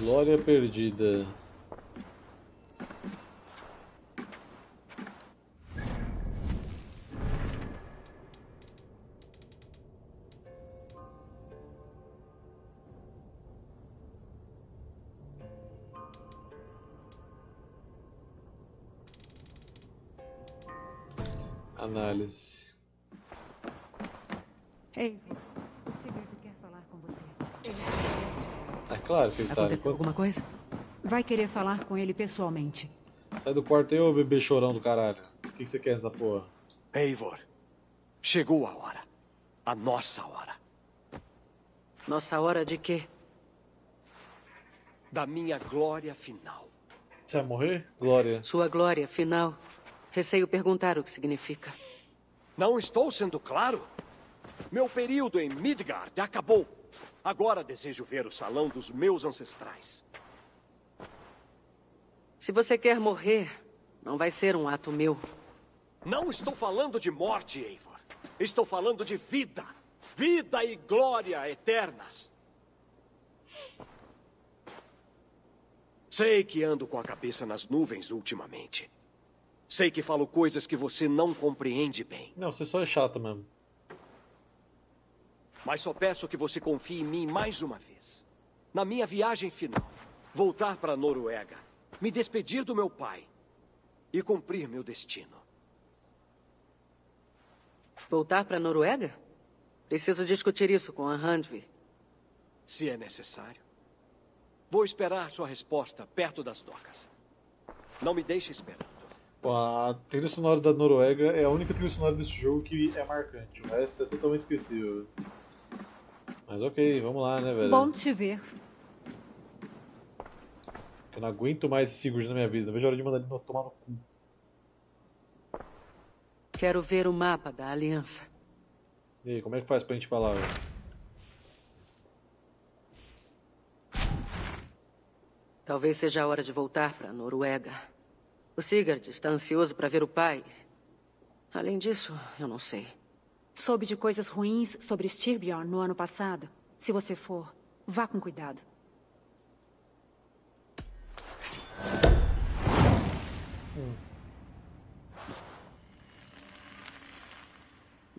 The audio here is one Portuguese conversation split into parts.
Glória perdida. Análise. Ei, o Sigurd quer falar com você. É claro que ele tá. Aconteceu alguma coisa? Vai querer falar com ele pessoalmente. Sai do quarto aí, ô bebê chorão do caralho. O que, que você quer nessa porra? Eivor, chegou a hora. A nossa hora. Nossa hora de quê? Da minha glória final. Você vai morrer? Glória. Sua glória final. Receio perguntar o que significa. Não estou sendo claro? Meu período em Midgard acabou. Agora desejo ver o salão dos meus ancestrais. Se você quer morrer, não vai ser um ato meu. Não estou falando de morte, Eivor. Estou falando de vida. Vida e glória eternas. Sei que ando com a cabeça nas nuvens ultimamente. Sei que falo coisas que você não compreende bem. Não, você só é chato mesmo. Mas só peço que você confie em mim mais uma vez. Na minha viagem final, voltar para a Noruega, me despedir do meu pai e cumprir meu destino. Voltar para a Noruega? Preciso discutir isso com a Handvi. Se é necessário. Vou esperar sua resposta perto das docas. Não me deixe esperando. Pô, a trilha sonora da Noruega é a única trilha sonora desse jogo que é marcante. O resto é totalmente esquecível. Mas ok, vamos lá, né, velho? Bom te ver. Eu não aguento mais esse Sigurd na minha vida. Não vejo a hora de mandar ele tomar no cu. Quero ver o mapa da aliança. E aí, como é que faz pra gente ir pra lá, velho? Talvez seja a hora de voltar para a Noruega. O Sigurd está ansioso para ver o pai. Além disso, eu não sei. Soube de coisas ruins sobre Styrbjorn no ano passado. Se você for, vá com cuidado.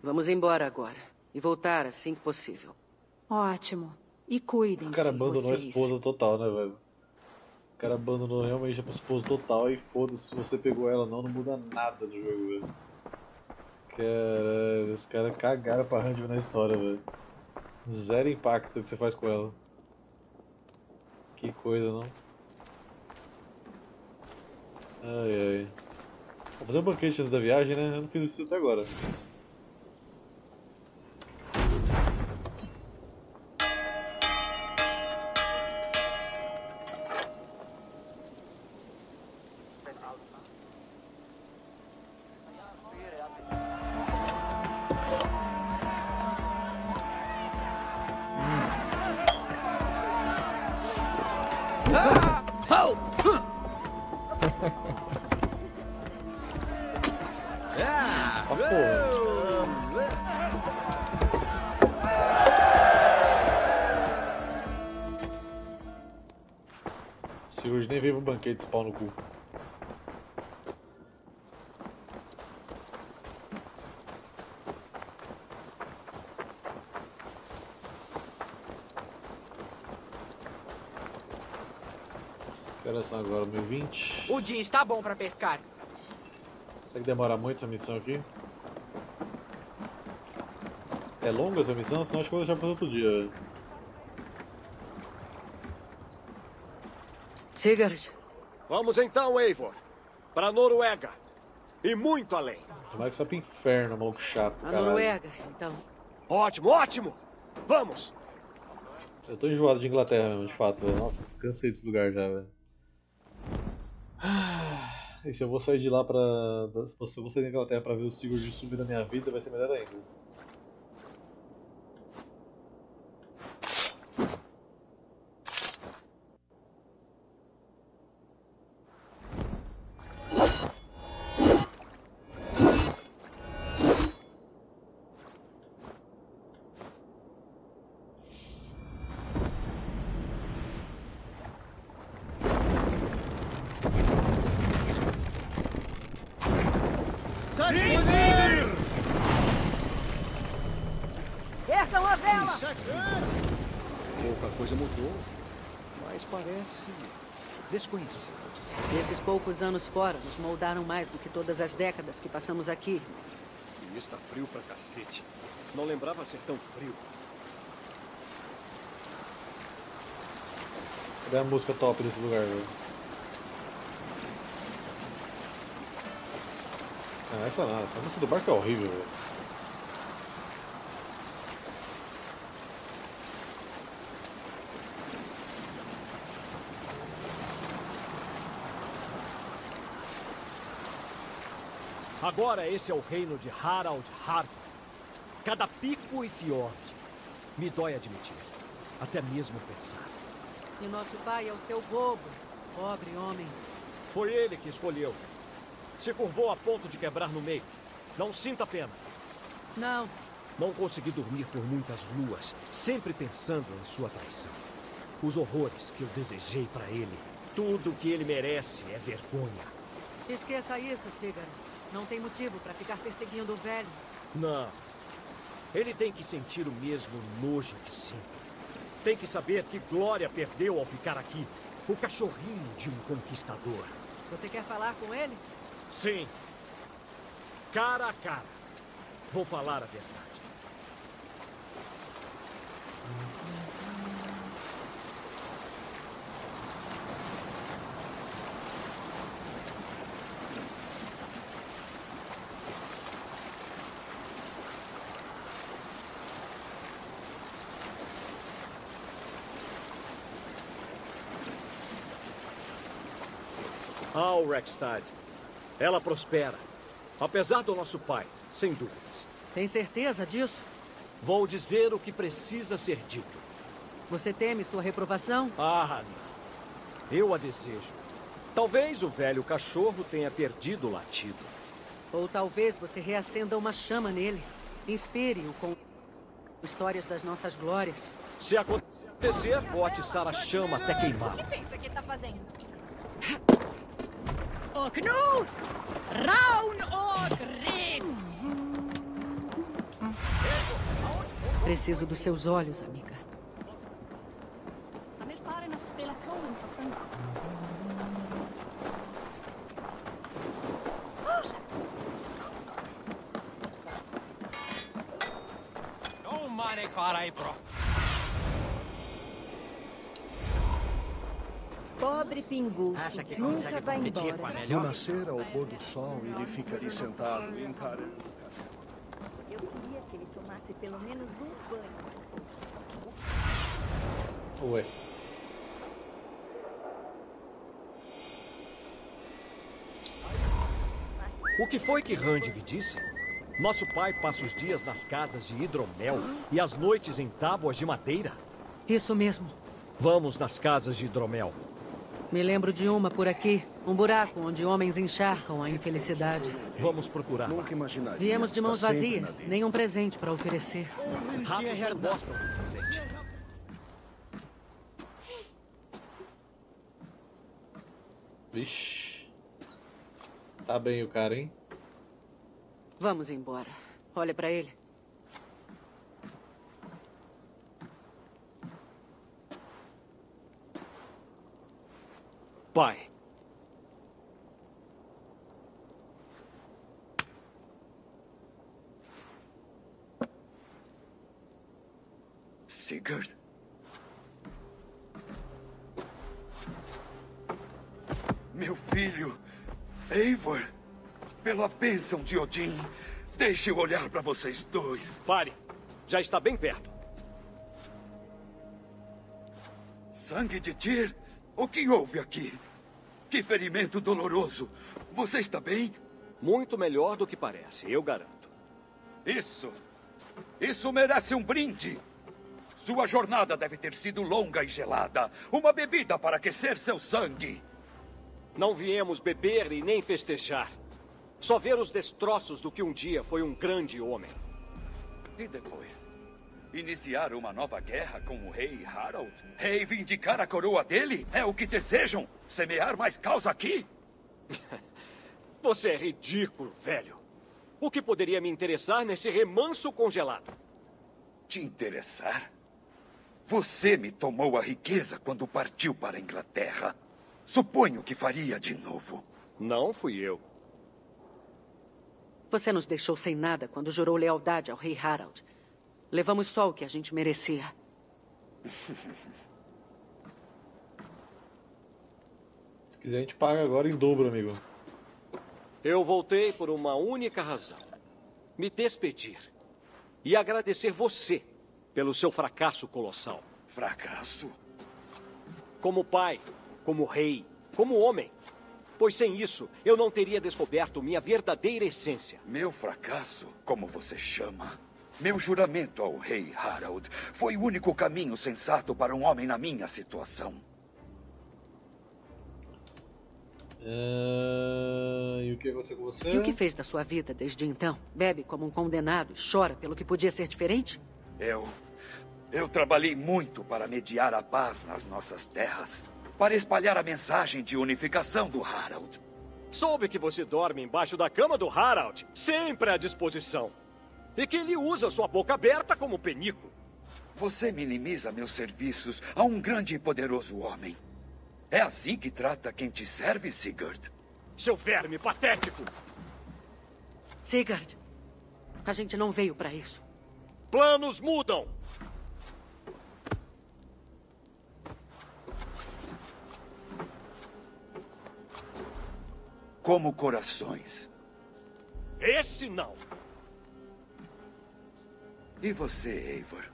Vamos embora agora. E voltar assim que possível. Ótimo. E cuidem-se, O cara abandonou vocês. a esposa total, né, velho? O cara abandonou realmente a esposa total e foda-se se você pegou ela não, não muda nada do jogo, velho. Caralho, os caras cagaram pra Handve na história, velho. Zero impacto que você faz com ela. Que coisa, não? Ai ai. Vou fazer um banquete antes da viagem, né? Eu não fiz isso até agora. Ah, porra. Sigurd nem veio pro banquete spawn no cu. Agora? 1020? O dia está bom pra pescar. Será que demora muito essa missão aqui? É longa essa missão? Senão acho que eu vou deixar pra fazer outro dia. velho. Sigurd, Vamos então, Eivor. Para a Noruega. E muito além. Tomara que você vá pro inferno, maluco chato, a. Noruega, então. Ótimo, ótimo. Vamos. Eu tô enjoado de Inglaterra mesmo, de fato, velho. Nossa, cansei desse lugar já, velho. Ah, E se eu vou sair de lá pra. Se eu vou sair da Inglaterra pra ver o Sigurd subir na minha vida, vai ser melhor ainda. Desconhecido. Esses poucos anos fora nos moldaram mais do que todas as décadas que passamos aqui. E está frio pra cacete. Não lembrava ser tão frio. Cadê a música top desse lugar, velho? Ah, essa não, essa música do barco é horrível, velho. Agora esse é o reino de Harald Harkonnen. Cada pico e fiord. Me dói admitir. Até mesmo pensar. E nosso pai é o seu bobo. Pobre homem. Foi ele que escolheu. Se curvou a ponto de quebrar no meio. Não sinta pena. Não. Não consegui dormir por muitas luas, sempre pensando em sua traição. Os horrores que eu desejei para ele. Tudo que ele merece é vergonha. Esqueça isso, Sigurd. Não tem motivo para ficar perseguindo o velho. Não. Ele tem que sentir o mesmo nojo que sinto. Tem que saber que Glória perdeu ao ficar aqui. O cachorrinho de um conquistador. Você quer falar com ele? Sim. Cara a cara. Vou falar a verdade. Alrekstad. Ela prospera. Apesar do nosso pai, sem dúvidas. Tem certeza disso? Vou dizer o que precisa ser dito. Você teme sua reprovação? Ah, não. Eu a desejo. Talvez o velho cachorro tenha perdido o latido. Ou talvez você reacenda uma chama nele. Inspire-o com histórias das nossas glórias. Se acontecer, vou atiçar a chama até queimar. O que pensa que tá fazendo? Och nu! Raun och Griff! Preciso dos seus olhos, amiga. Não mane carai bro. Pobre pinguço. Acha que Nunca vai embora. No nascer ao pôr do sol, ele fica ali sentado, encarando. Eu queria que ele tomasse pelo menos um banho. Ué. O que foi que Randig disse? Nosso pai passa os dias nas casas de hidromel e as noites em tábuas de madeira. Isso mesmo. Vamos nas casas de hidromel. Me lembro de uma por aqui. Um buraco onde homens encharcam a infelicidade. Vamos procurar. Nunca imaginaria. Viemos de mãos vazias. Nenhum presente para oferecer. Ratos não gostam de presente. Vixe. Tá bem o cara, hein? Vamos embora. Olha para ele. Pai, Sigurd? Meu filho, Eivor, pela bênção de Odin, deixe eu olhar para vocês dois. pare. Já está bem perto. Sangue de Tyr? O que houve aqui? Que ferimento doloroso. Você está bem? Muito melhor do que parece, eu garanto. Isso. Isso merece um brinde. Sua jornada deve ter sido longa e gelada. Uma bebida para aquecer seu sangue. Não viemos beber e nem festejar. Só ver os destroços do que um dia foi um grande homem. E depois? Iniciar uma nova guerra com o rei Harald? Reivindicar a coroa dele? É o que desejam? Semear mais caos aqui? Você é ridículo, velho. O que poderia me interessar nesse remanso congelado? Te interessar? Você me tomou a riqueza quando partiu para a Inglaterra. Suponho que faria de novo. Não fui eu. Você nos deixou sem nada quando jurou lealdade ao rei Harald. Levamos só o que a gente merecia. Se quiser, a gente paga agora em dobro, amigo. Eu voltei por uma única razão: me despedir e agradecer você pelo seu fracasso colossal. Fracasso? Como pai, como rei, como homem. Pois sem isso, eu não teria descoberto minha verdadeira essência. Meu fracasso, como você chama? Meu juramento ao rei Harald foi o único caminho sensato para um homem na minha situação. Uh, e o que aconteceu com você? E o que fez da sua vida desde então? Bebe como um condenado e chora pelo que podia ser diferente? Eu. Eu trabalhei muito para mediar a paz nas nossas terras. Para espalhar a mensagem de unificação do Harald. Soube que você dorme embaixo da cama do Harald, sempre à disposição. E que ele usa sua boca aberta como penico. Você minimiza meus serviços a um grande e poderoso homem. É assim que trata quem te serve, Sigurd? Seu verme patético! Sigurd, a gente não veio para isso. Planos mudam! Como corações. Esse não! E você, Eivor?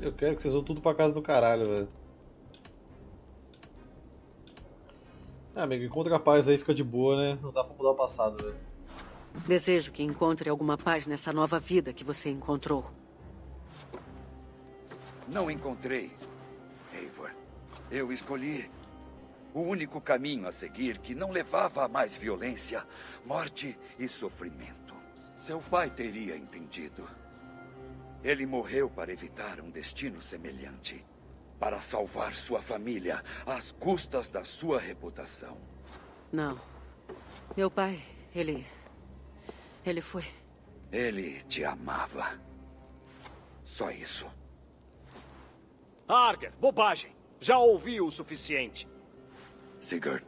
Eu quero que vocês vão tudo pra casa do caralho, velho. Ah, amigo, encontra a paz aí, fica de boa, né? Não dá pra mudar o passado, velho. Desejo que encontre alguma paz nessa nova vida que você encontrou. Não encontrei, Eivor. Eu escolhi o único caminho a seguir que não levava a mais violência, morte e sofrimento. Seu pai teria entendido. Ele morreu para evitar um destino semelhante para salvar sua família às custas da sua reputação. Não. Meu pai, ele. Ele foi. Ele te amava. Só isso. Arger, bobagem. Já ouvi o suficiente. Sigurd,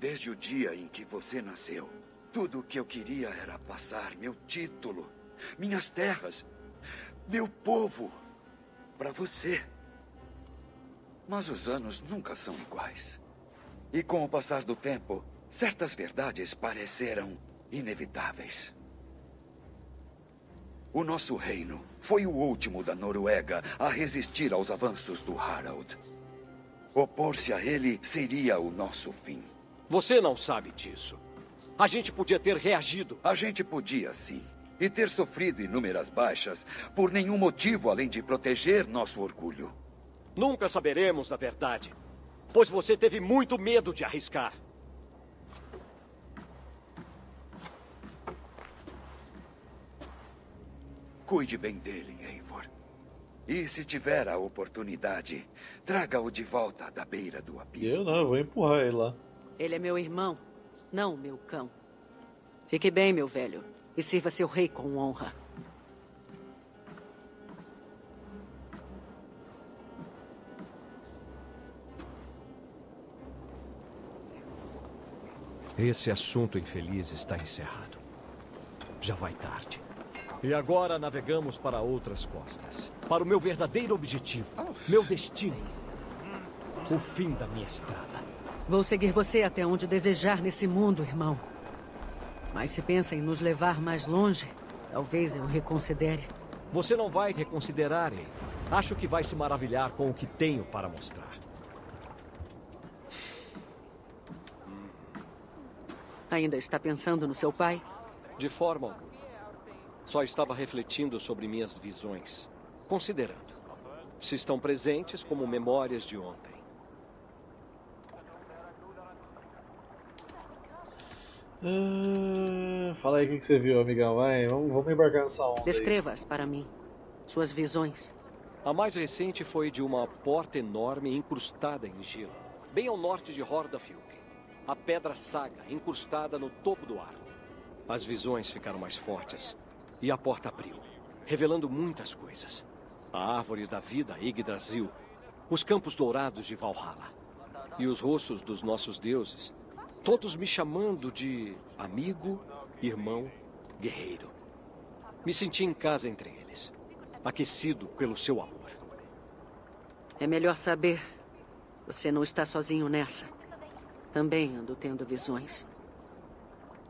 desde o dia em que você nasceu, tudo o que eu queria era passar meu título, minhas terras, meu povo para você. Mas os anos nunca são iguais. E com o passar do tempo, certas verdades pareceram inevitáveis. O nosso reino foi o último da Noruega a resistir aos avanços do Harald. Opor-se a ele seria o nosso fim. Você não sabe disso. A gente podia ter reagido. A gente podia, sim e ter sofrido inúmeras baixas por nenhum motivo além de proteger nosso orgulho. Nunca saberemos a verdade, pois você teve muito medo de arriscar. Cuide bem dele, Eivor. E se tiver a oportunidade, traga-o de volta da beira do abismo. Eu não, eu vou empurrar ele lá. Ele é meu irmão, não meu cão. Fique bem, meu velho e sirva seu rei com honra. Esse assunto infeliz está encerrado. Já vai tarde. E agora navegamos para outras costas. Para o meu verdadeiro objetivo. Meu destino. O fim da minha estrada. Vou seguir você até onde desejar nesse mundo, irmão. Mas se pensa em nos levar mais longe, talvez eu reconsidere. Você não vai reconsiderar, Eivor. Acho que vai se maravilhar com o que tenho para mostrar. Ainda está pensando no seu pai? De forma alguma. Só estava refletindo sobre minhas visões, considerando se estão presentes como memórias de ontem. Ah, fala aí o que você viu, amigão. Vai, vamos, vamos embarcar nessa onda. Descreva-as para mim. Suas visões. A mais recente foi de uma porta enorme incrustada em gelo, bem ao norte de Hordafjord. a pedra saga incrustada no topo do arco. As visões ficaram mais fortes e a porta abriu, revelando muitas coisas. A árvore da vida, Yggdrasil, os campos dourados de Valhalla e os rostos dos nossos deuses, todos me chamando de amigo, irmão, guerreiro. Me senti em casa entre eles, aquecido pelo seu amor. É melhor saber. Você não está sozinho nessa. Também ando tendo visões.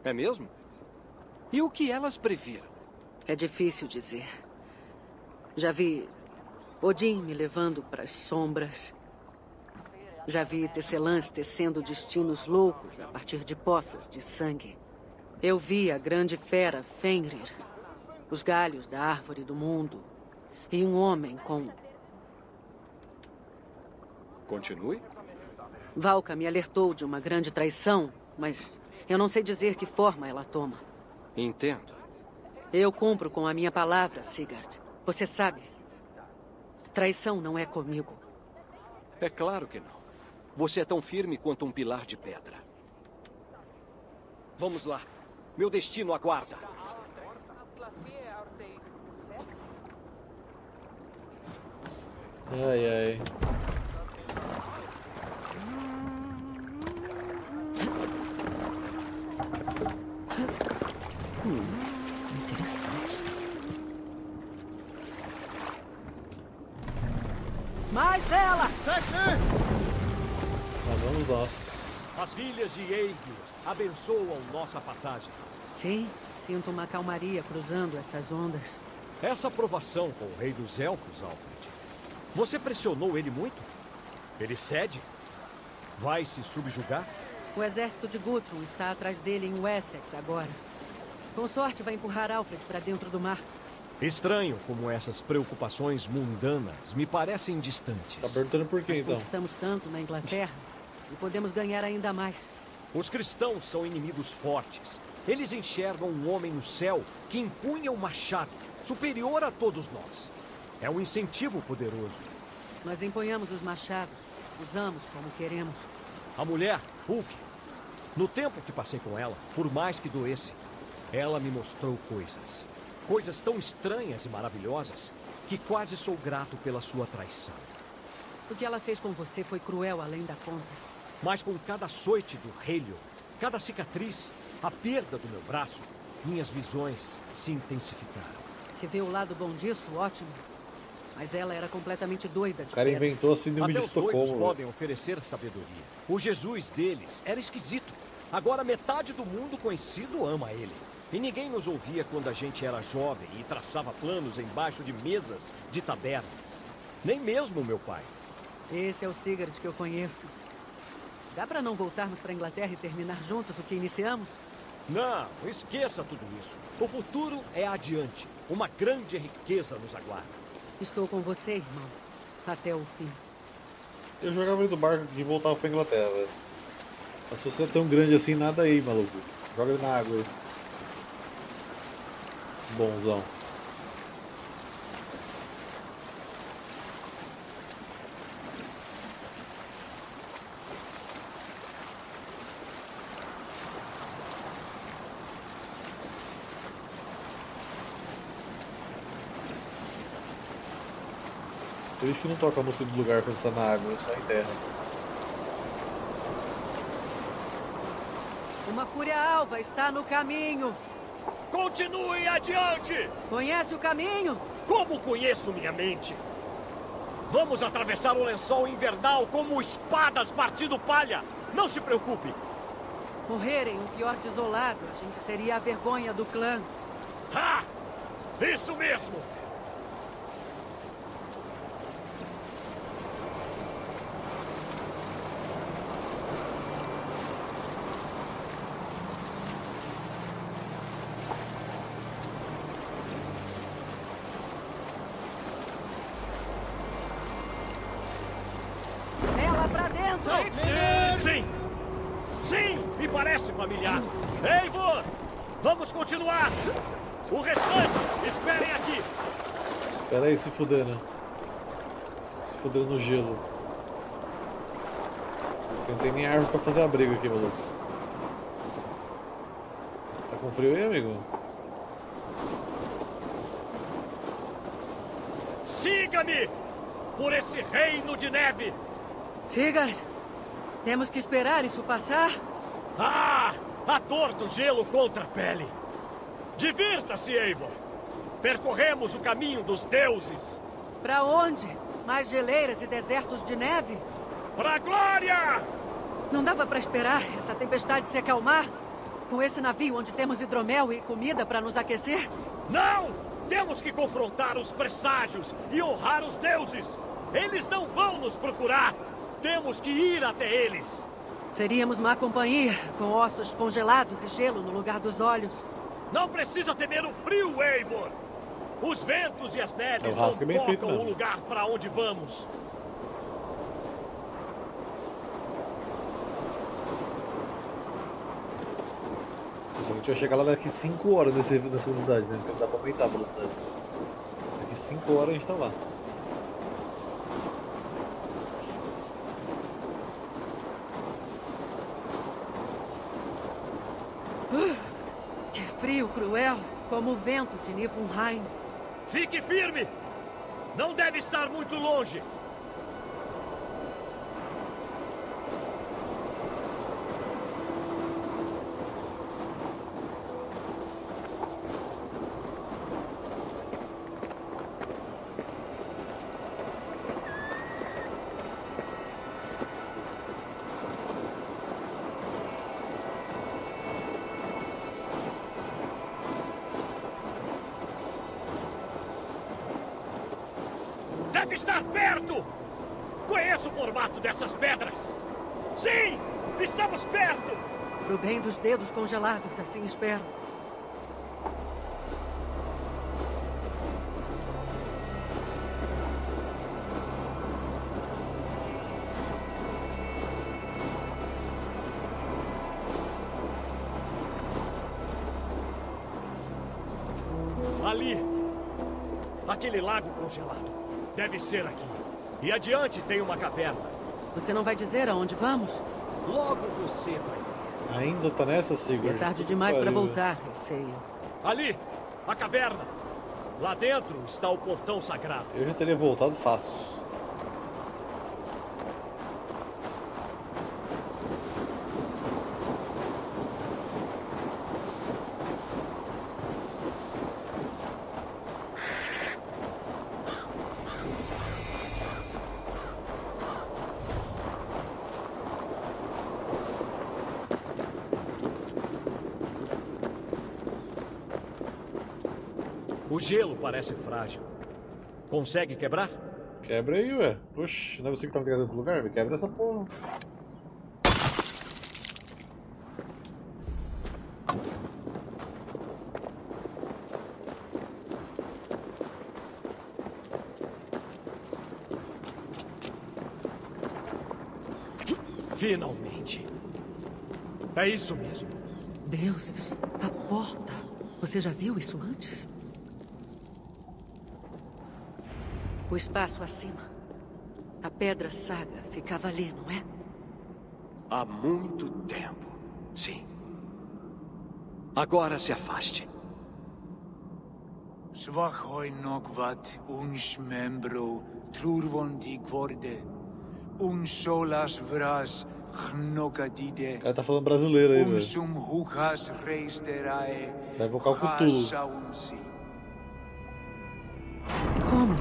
É mesmo? E o que elas previram? É difícil dizer. Já vi Odin me levando para as sombras. Já vi tecelãs tecendo destinos loucos a partir de poças de sangue. Eu vi a grande fera Fenrir, os galhos da árvore do mundo e um homem com. Continue. Valka me alertou de uma grande traição, mas eu não sei dizer que forma ela toma. Entendo. Eu cumpro com a minha palavra, Sigurd. Você sabe. Traição não é comigo. É claro que não. Você é tão firme quanto um pilar de pedra. Vamos lá. Meu destino aguarda. Ai, ai. Interessante. Mais dela! Lá vamos nós. As filhas de Eivir abençoam nossa passagem. Sim, sinto uma calmaria cruzando essas ondas. Essa aprovação com o rei dos elfos, Alfred. Você pressionou ele muito? Ele cede? Vai se subjugar? O exército de Guthrum está atrás dele em Wessex agora. Com sorte, vai empurrar Alfred para dentro do mar. Estranho como essas preocupações mundanas me parecem Tá distantes. perguntando por quê Nós então? conquistamos tanto na Inglaterra e podemos ganhar ainda mais. Os cristãos são inimigos fortes. Eles enxergam um homem no céu que empunha um machado, superior a todos nós. É um incentivo poderoso. Nós empunhamos os machados, usamos como queremos. A mulher, Fulk, no tempo que passei com ela, por mais que doesse, ela me mostrou coisas. Coisas tão estranhas e maravilhosas que quase sou grato pela sua traição. O que ela fez com você foi cruel além da conta. Mas com cada açoite do relho, cada cicatriz, a perda do meu braço, minhas visões se intensificaram. Se vê o lado bom disso, ótimo. Mas ela era completamente doida de O cara pedra. inventou a síndrome Até de os doidos Estocolmo. podem oferecer sabedoria. O Jesus deles era esquisito. Agora metade do mundo conhecido ama ele. E ninguém nos ouvia quando a gente era jovem e traçava planos embaixo de mesas de tabernas. Nem mesmo meu pai. Esse é o Sigurd que eu conheço. Dá pra não voltarmos pra Inglaterra e terminar juntos o que iniciamos? Não, esqueça tudo isso. O futuro é adiante. Uma grande riqueza nos aguarda. Estou com você, irmão. Até o fim. Eu jogava ele do barco e voltava pra Inglaterra, velho. Mas se você é tão grande assim, nada aí, maluco. Joga ele na água. Bonzão. Triste que não toca a música do lugar quando você tá na água, é só em terra. Uma fúria alva está no caminho. Continue adiante! Conhece o caminho? Como conheço minha mente? Vamos atravessar o lençol invernal como espadas partindo palha. Não se preocupe. Morrer em um fiord isolado, a gente seria a vergonha do clã. Ha! Isso mesmo! Ela pra dentro! Sim! Sim! Me parece familiar. Eivor! Vamos continuar! O restante, esperem aqui! Espera aí, se fuder, né? Se fuder no gelo. Não tem nem árvore pra fazer abrigo aqui, maluco. Tá com frio aí, amigo? Siga-me! Por esse reino de neve! Sigurd, temos que esperar isso passar? Ah! A dor do gelo contra a pele! Divirta-se, Eivor! Percorremos o caminho dos deuses! Para onde? Mais geleiras e desertos de neve? Pra glória! Não dava para esperar essa tempestade se acalmar? Com esse navio onde temos hidromel e comida para nos aquecer? Não! Temos que confrontar os presságios e honrar os deuses! Eles não vão nos procurar! Temos que ir até eles! Seríamos má companhia, com ossos congelados e gelo no lugar dos olhos. Não precisa temer o frio, Eivor! Os ventos e as neves É o não bem tocam feito, o lugar para onde vamos. A gente vai chegar lá daqui 5 horas nessa velocidade, né? Porque dá pra aumentar a velocidade. Daqui 5 horas a gente tá lá. Frio cruel, como o vento de Niflheim. Fique firme! Não deve estar muito longe! Deve estar perto! Conheço o formato dessas pedras! Sim! Estamos perto! Pro bem dos dedos congelados, assim espero. Ali! Aquele lago congelado. Deve ser aqui. E adiante tem uma caverna. Você não vai dizer aonde vamos? Logo você vai. Ainda tá nessa, E Sigurd? é tarde demais para voltar, receio. Ali! A caverna! Lá dentro está o portão sagrado. Eu já teria voltado fácil. O gelo parece frágil. Consegue quebrar? Quebra aí, ué. Oxi, não é você que tá me trazendo pro lugar? Me quebra essa porra. Finalmente. É isso mesmo. Deuses, a porta. Você já viu isso antes? O espaço acima. A pedra saga ficava ali, não é? Há muito tempo, sim. Agora se afaste. Svachoi nokvat uns membro trurvondi gvorde. Un solas vras gnokadide. O cara tá falando brasileiro aí, Um velho. Vai invocar o Cthulhu.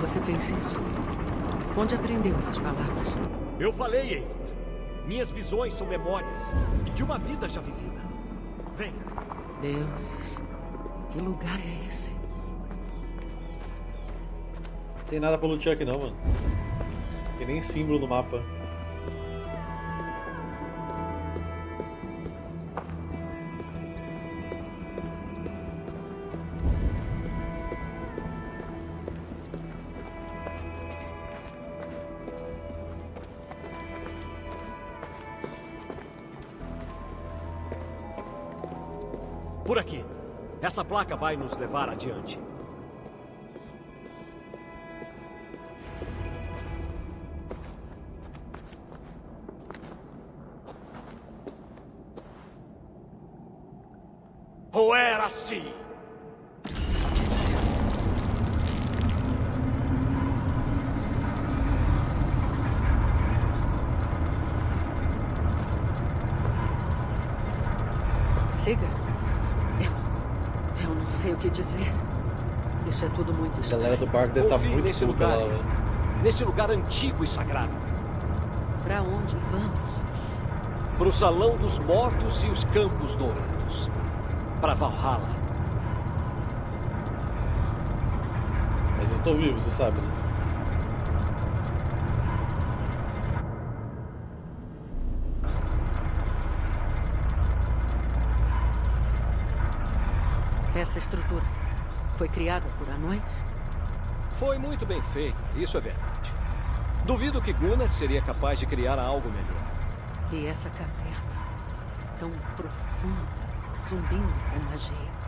Você fez isso? Onde aprendeu essas palavras? Eu falei, Eivor. Minhas visões são memórias de uma vida já vivida. Venha. Deuses, que lugar é esse? Não tem nada pra lutear aqui não, mano. Tem nem símbolo no mapa. vai nos levar adiante. Ou era assim? Que dizer. Isso é tudo muito A estranho. galera do barco deve estar Confie muito nesse lugar, lá. Nesse lugar antigo e sagrado. Pra onde vamos? Para o Salão dos Mortos e os Campos Dourados. Para Valhalla. Mas eu tô vivo, você sabe, né? Estrutura foi criada por anões? Foi muito bem feita, isso é verdade. Duvido que Gunnar seria capaz de criar algo melhor. E essa caverna, tão profunda, zumbindo com magia.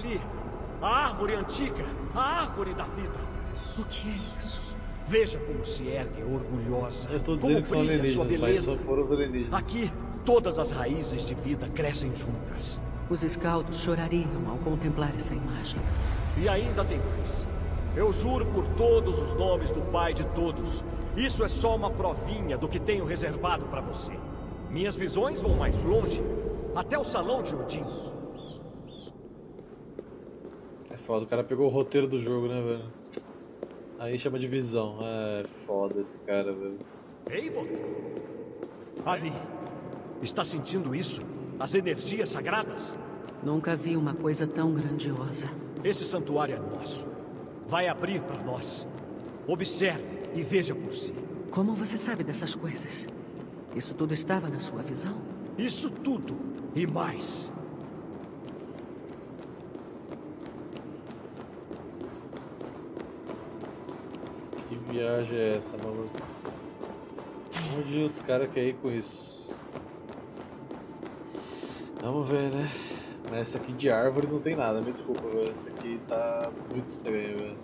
Ali, a árvore antiga, a árvore da vida. O que é isso? Veja como se ergue orgulhosa. Eu estou como dizendo que são alienígenas, mas beleza. só foram os alienígenas. Aqui, todas as raízes de vida crescem juntas. Os escaldos chorariam ao contemplar essa imagem. E ainda tem mais. Eu juro por todos os nomes do Pai de todos. Isso é só uma provinha do que tenho reservado para você. Minhas visões vão mais longe, até o salão de Odin. Foda, o cara pegou o roteiro do jogo, né, velho? Aí chama de visão. É foda esse cara, velho. Ei, você! Ali! Está sentindo isso? As energias sagradas? Nunca vi uma coisa tão grandiosa. Esse santuário é nosso. Vai abrir para nós. Observe e veja por si. Como você sabe dessas coisas? Isso tudo estava na sua visão? Isso tudo e mais. Que viagem é essa, maluco? Onde os caras querem ir com isso? Vamos ver, né? Essa aqui de árvore não tem nada, me desculpa, velho. Essa aqui tá muito estranha, velho.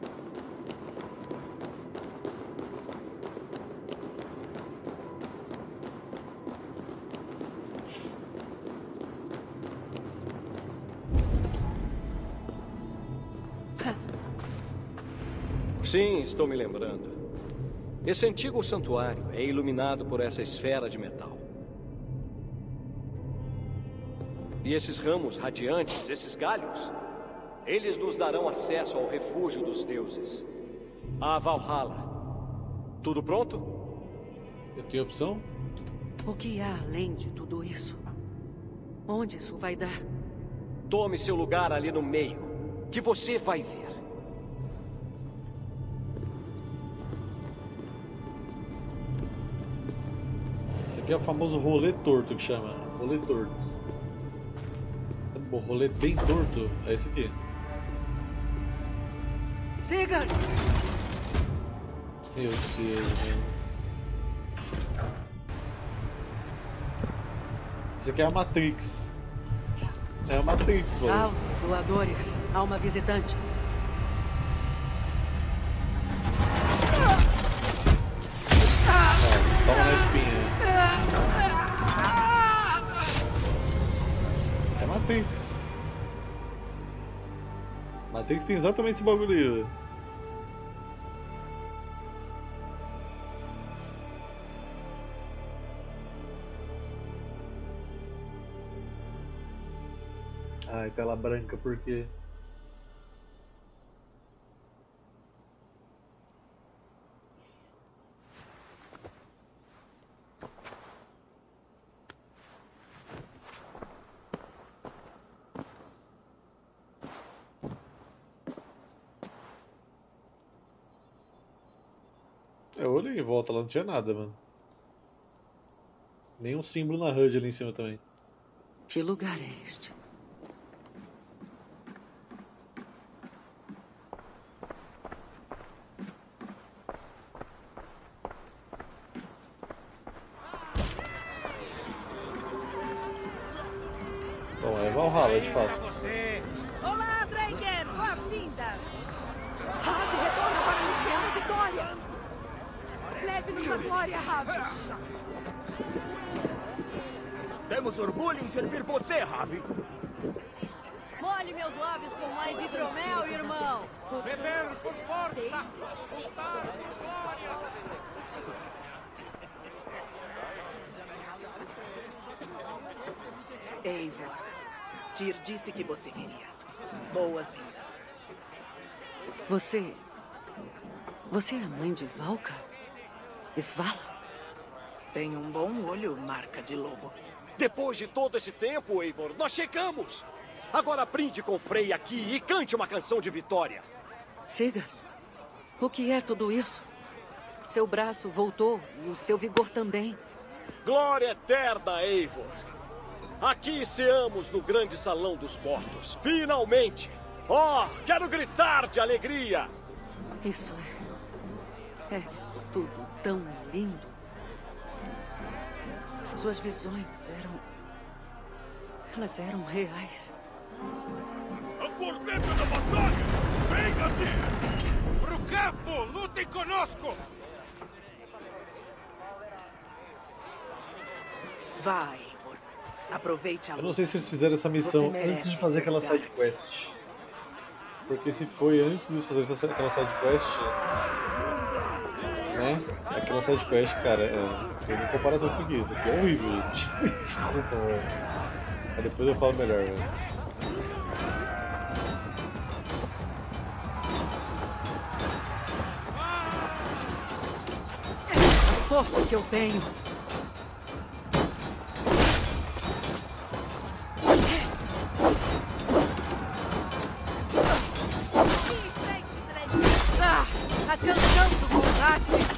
Sim, estou me lembrando. Esse antigo santuário é iluminado por essa esfera de metal. E esses ramos radiantes, esses galhos, eles nos darão acesso ao refúgio dos deuses. A Valhalla. Tudo pronto? Eu tenho opção? O que há além de tudo isso? Onde isso vai dar? Tome seu lugar ali no meio, que você vai ver. Aqui é o famoso rolê torto que chama. Rolê torto. O rolê bem torto é esse aqui. Sigurd! Meu Deus, velho. Isso aqui é a Matrix. É a Matrix, mano. Salve, doadores. Uma visitante. Matrix. Matrix tem exatamente esse bagulho aí, velho. Ai, tela branca, por quê? Eu olhei em volta lá, não tinha nada, mano. Nenhum símbolo na HUD ali em cima também. Que lugar é este? Bom, é Valhalla, de fato. Olá, Dranger! Boas-vindas! Ravi, retorna para nos guiar a vitória! Leve-nos à glória, Ravi! Temos orgulho em servir Ravi. Molhe meus lábios com mais hidromel, irmão. Beber com força! Lutar com glória! Eivor, Tyr disse que você viria. Boas-vindas. Você... Você é a mãe de Valka? Svala? Tem um bom olho, marca de lobo. Depois de todo esse tempo, Eivor, nós chegamos! Agora brinde com Frey aqui e cante uma canção de vitória. Sigurd, o que é tudo isso? Seu braço voltou e o seu vigor também. Glória eterna, Eivor! Aqui seamos no grande salão dos mortos. Finalmente! Oh, quero gritar de alegria! Isso é. É tudo tão lindo. Suas visões eram. Elas eram reais. A corneta da batalha! Venha-te! Pro campo! Lutem conosco! Vá, Eivor. Aproveite a Eu não sei se eles fizeram essa missão antes de fazer aquela side quest. Porque se foi antes de fazer essa- aquela side quest, né? Aquela side quest, cara, é, comparação com isso aqui. É horrível, gente. Desculpa, velho. Mas depois eu falo melhor, velho. A força que eu tenho. Ah, a canção do combate.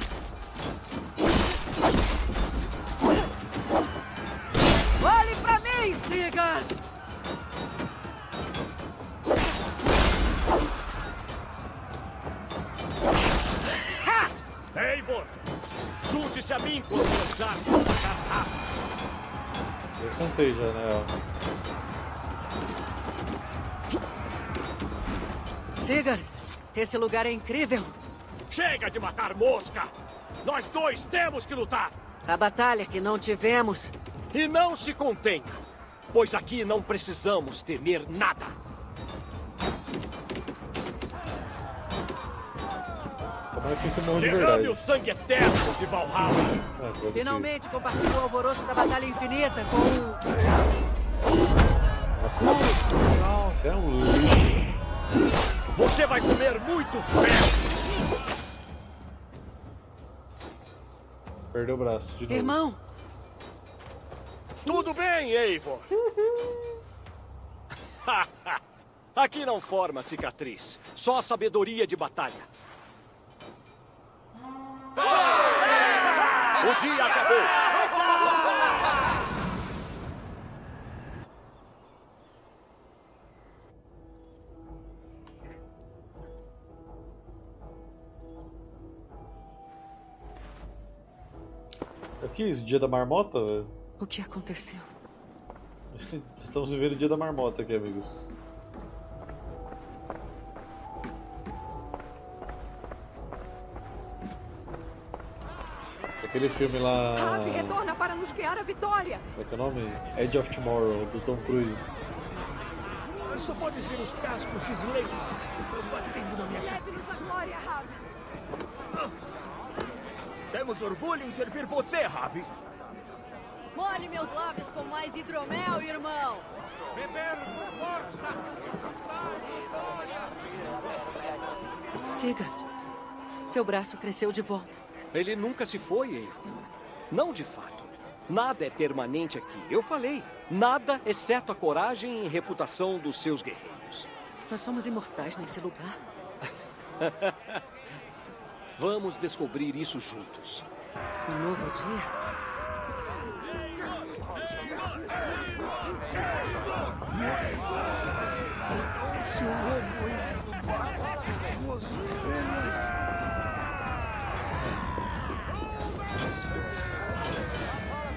Já, né? Sigurd, esse lugar é incrível. Chega de matar mosca! Nós dois temos que lutar! A batalha que não tivemos. E não se contenha, pois aqui não precisamos temer nada. Que você morra de verdade. o sangue eterno de Valhalla! Ah, agora eu Finalmente compartilhou o alvoroço da Batalha Infinita com o... Nossa, você é um lixo. Você vai comer muito ferro! Perdeu o braço de novo. Irmão, Tudo bem, Eivor? Aqui não forma cicatriz, só sabedoria de batalha. O dia acabou! Aqui, esse dia da marmota, o que aconteceu? Estamos vivendo o dia da marmota aqui, amigos. Aquele filme lá. Ravi, retorna para nos guiar a vitória! Como é que é o nome? Edge of Tomorrow, do Tom Cruise. Só pode ser os cascos de Slade batendo na minha cabeça. Leve-nos à glória, Ravi! Temos orgulho em servir você, Ravi. Molhe meus lábios com mais hidromel, irmão. Beber com força! Sigurd, seu braço cresceu de volta. Ele nunca se foi, Eivor. Não de fato. Nada é permanente aqui. Eu falei. Nada exceto a coragem e reputação dos seus guerreiros. Nós somos imortais nesse lugar. Vamos descobrir isso juntos. Um novo dia.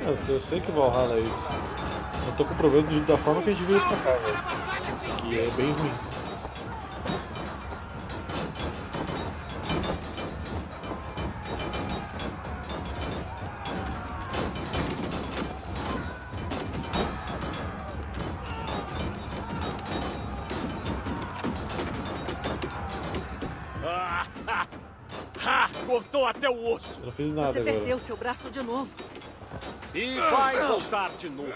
Eu, eu sei que Valhalla é isso. Eu tô com problema da forma que a gente veio pra cá, velho. Isso aqui é bem ruim. Ah, cortou até o osso. Eu não fiz nada Você agora. perdeu seu braço de novo. E vai voltar de novo.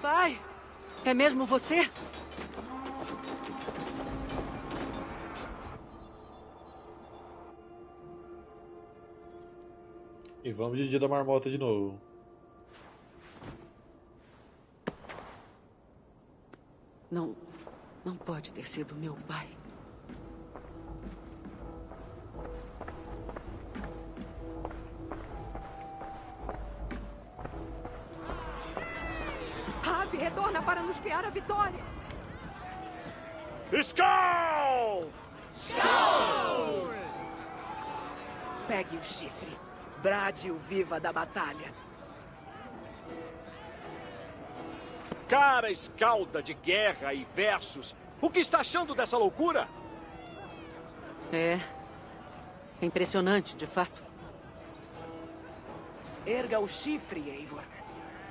Pai, é mesmo você? E vamos de dia da marmota de novo. Não, não pode ter sido meu pai. Skull! Pegue o chifre. Brade-o viva da batalha. Cara escalda de guerra e versos. O que está achando dessa loucura? É. É impressionante, de fato. Erga o chifre, Eivor.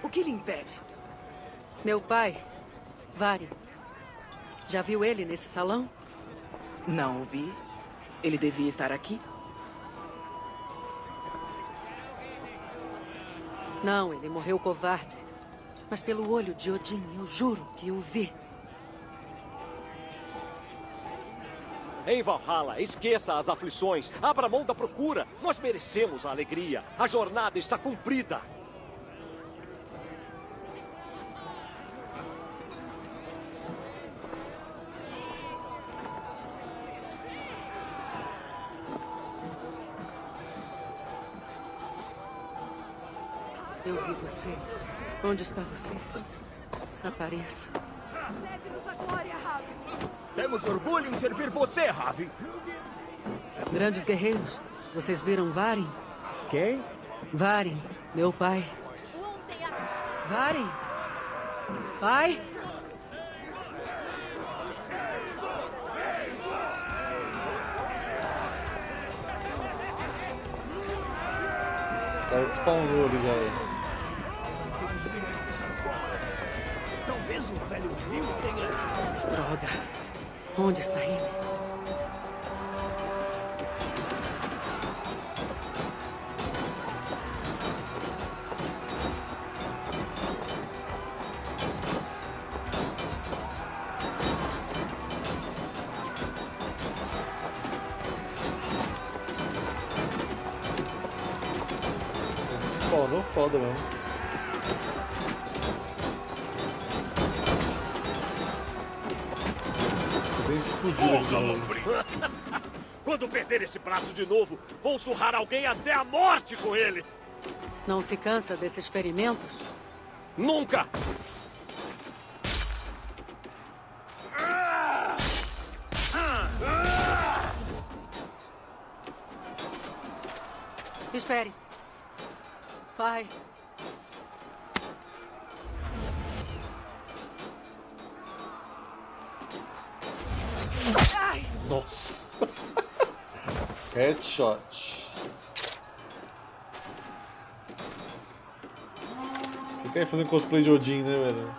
O que lhe impede? Meu pai, Vari. Já viu ele nesse salão? Não o vi. Ele devia estar aqui. Não, ele morreu covarde. Mas pelo olho de Odin, eu juro que o vi. Em Valhalla, esqueça as aflições. Abra mão da procura. Nós merecemos a alegria. A jornada está cumprida. Onde está você? Apareça. Leve-nos à glória, Ravi. Temos orgulho em servir você, Ravi. Grandes guerreiros. Vocês viram Varin? Quem? Varin, meu pai. Varin? Pai? O cara despawnou ali já. Velho rio tenha... Droga. Onde está ele? Spawnou foda mesmo. Perder esse braço de novo, vou surrar alguém até a morte com ele. Não se cansa desses ferimentos? Nunca! Fica aí fazendo cosplay de Odin, né, velho?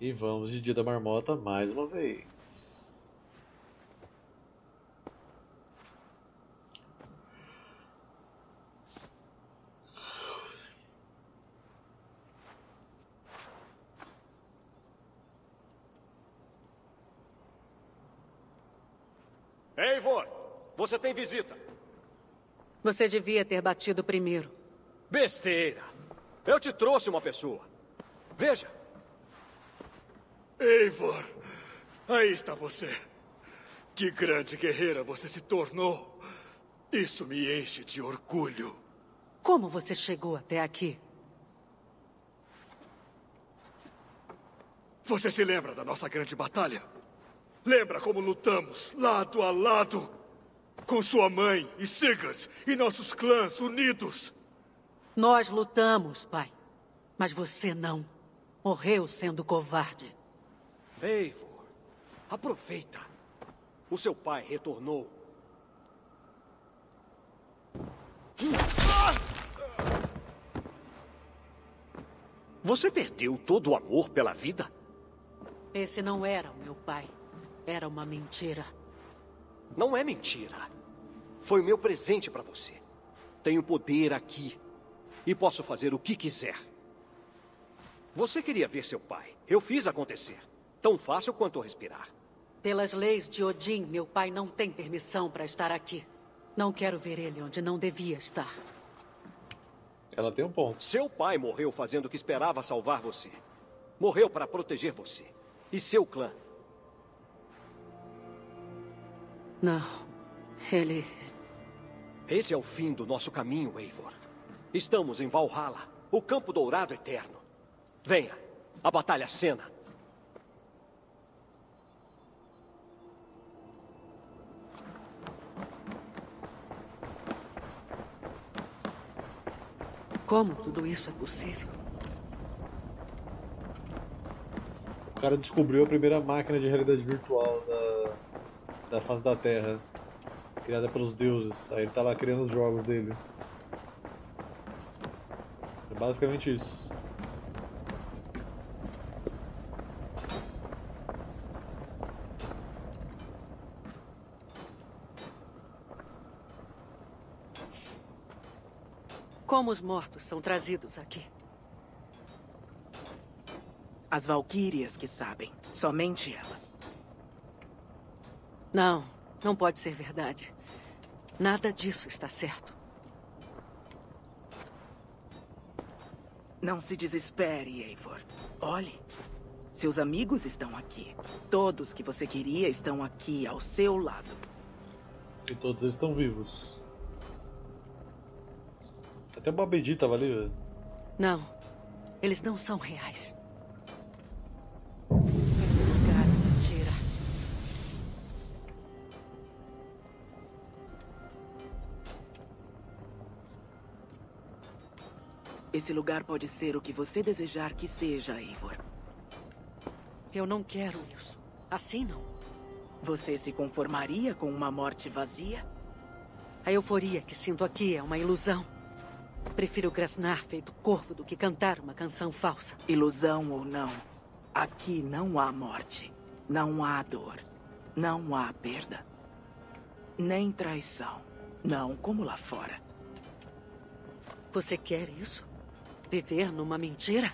E vamos de Dia da Marmota mais uma vez. Você devia ter batido primeiro. Besteira. Eu te trouxe uma pessoa. Veja. Eivor, aí está você. Que grande guerreira você se tornou. Isso me enche de orgulho. Como você chegou até aqui? Você se lembra da nossa grande batalha? Lembra como lutamos lado a lado? Com sua mãe e Sigurd e nossos clãs unidos. Nós lutamos, pai. Mas você não. Morreu sendo covarde. Eivor, aproveita. O seu pai retornou. Você perdeu todo o amor pela vida? Esse não era o meu pai. Era uma mentira. Não é mentira. Foi o meu presente para você. Tenho poder aqui. E posso fazer o que quiser. Você queria ver seu pai. Eu fiz acontecer. Tão fácil quanto respirar. Pelas leis de Odin, meu pai não tem permissão para estar aqui. Não quero ver ele onde não devia estar. Ela tem um ponto. Seu pai morreu fazendo o que esperava salvar você. Morreu para proteger você. E seu clã. Não. Ele. Esse é o fim do nosso caminho, Eivor. Estamos em Valhalla, o campo dourado eterno. Venha, a batalha cena. Como tudo isso é possível? O cara descobriu a primeira máquina de realidade virtual da, da face da Terra. Criada pelos deuses. Aí ele tá lá criando os jogos dele. É basicamente isso. Como os mortos são trazidos aqui? As valquírias que sabem. Somente elas. Não, não pode ser verdade. Nada disso está certo. Não se desespere, Eivor. Olhe. Seus amigos estão aqui. Todos que você queria estão aqui, ao seu lado. E todos eles estão vivos. Até o Babedi tava ali, velho. Não. Eles não são reais. Esse lugar pode ser o que você desejar que seja, Eivor. Eu não quero isso. Assim não. Você se conformaria com uma morte vazia? A euforia que sinto aqui é uma ilusão. Prefiro grasnar feito corvo do que cantar uma canção falsa. Ilusão ou não, aqui não há morte. Não há dor. Não há perda. Nem traição. Não como lá fora. Você quer isso? Viver numa mentira?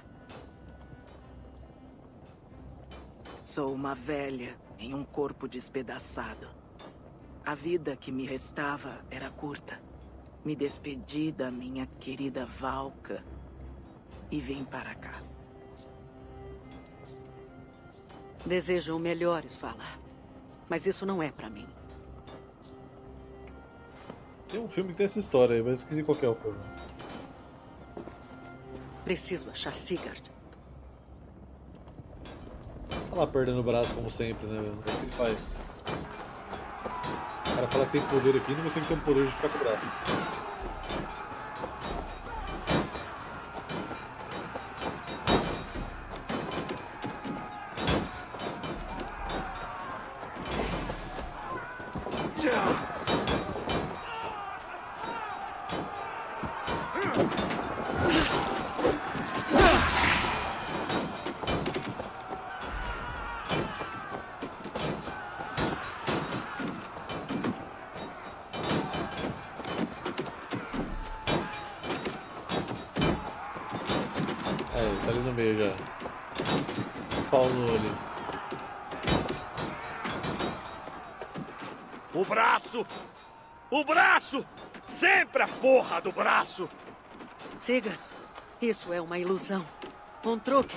Sou uma velha em um corpo despedaçado. A vida que me restava era curta. Me despedi da minha querida Valka e vim para cá. Desejo o melhor, Svala. Mas isso não é para mim. Tem um filme que tem essa história aí, mas esqueci qual que é o filme. Preciso achar Sigurd. Tá lá perdendo o braço como sempre, né? É isso que ele faz. O cara fala que tem poder aqui e não consegue ter o poder de ficar com o braço. Braço! Sigurd, isso é uma ilusão. Um truque.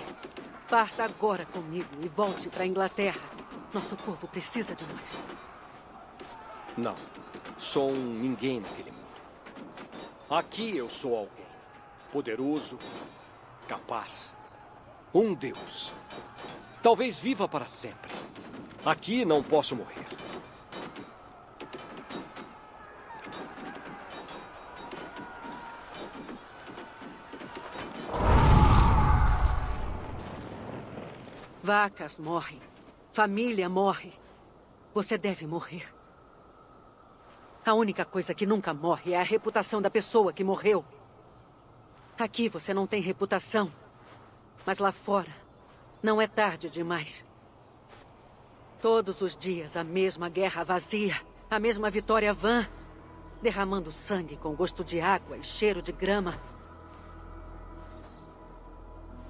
Parta agora comigo e volte para a Inglaterra. Nosso povo precisa de nós. Não. Sou um ninguém naquele mundo. Aqui eu sou alguém. Poderoso, capaz. Um Deus. Talvez viva para sempre. Aqui não posso morrer. Vacas morrem. Família morre. Você deve morrer. A única coisa que nunca morre é a reputação da pessoa que morreu. Aqui você não tem reputação. Mas lá fora, não é tarde demais. Todos os dias a mesma guerra vazia, a mesma vitória vã, derramando sangue com gosto de água e cheiro de grama.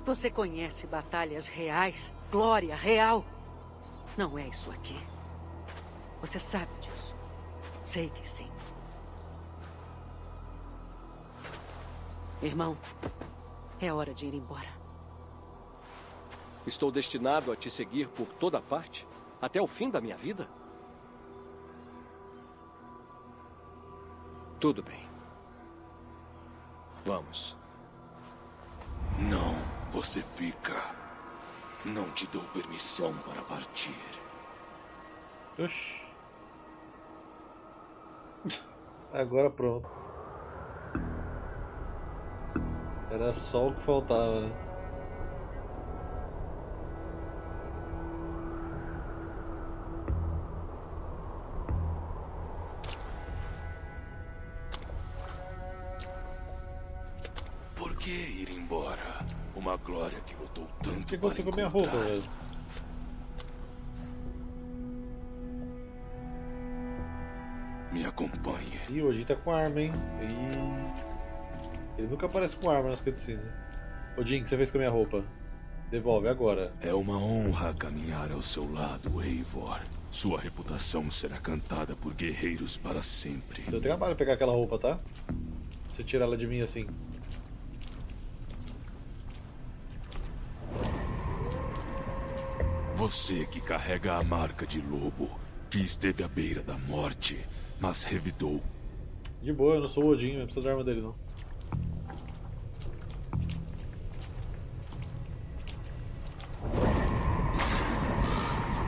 Você conhece batalhas reais, glória real? Não é isso aqui. Você sabe disso. Sei que sim. Irmão, é hora de ir embora. Estou destinado a te seguir por toda parte? Até o fim da minha vida? Tudo bem. Vamos. Não, você fica. Não te dou permissão para partir. Oxi. Agora pronto. Era só o que faltava, né? Tanto O que aconteceu com a minha roupa, velho? Me acompanhe. Ih, hoje tá com arma, hein? Ih. Ele nunca aparece com arma nas cutscenes. Odin, o que você fez com a minha roupa? Devolve agora. É uma honra caminhar ao seu lado, Eivor. Sua reputação será cantada por guerreiros para sempre. Deu trabalho pegar aquela roupa, tá? Você tirar ela de mim assim. Você que carrega a marca de lobo, que esteve à beira da morte, mas revidou. De boa, eu não sou o Odin, não preciso da arma dele não.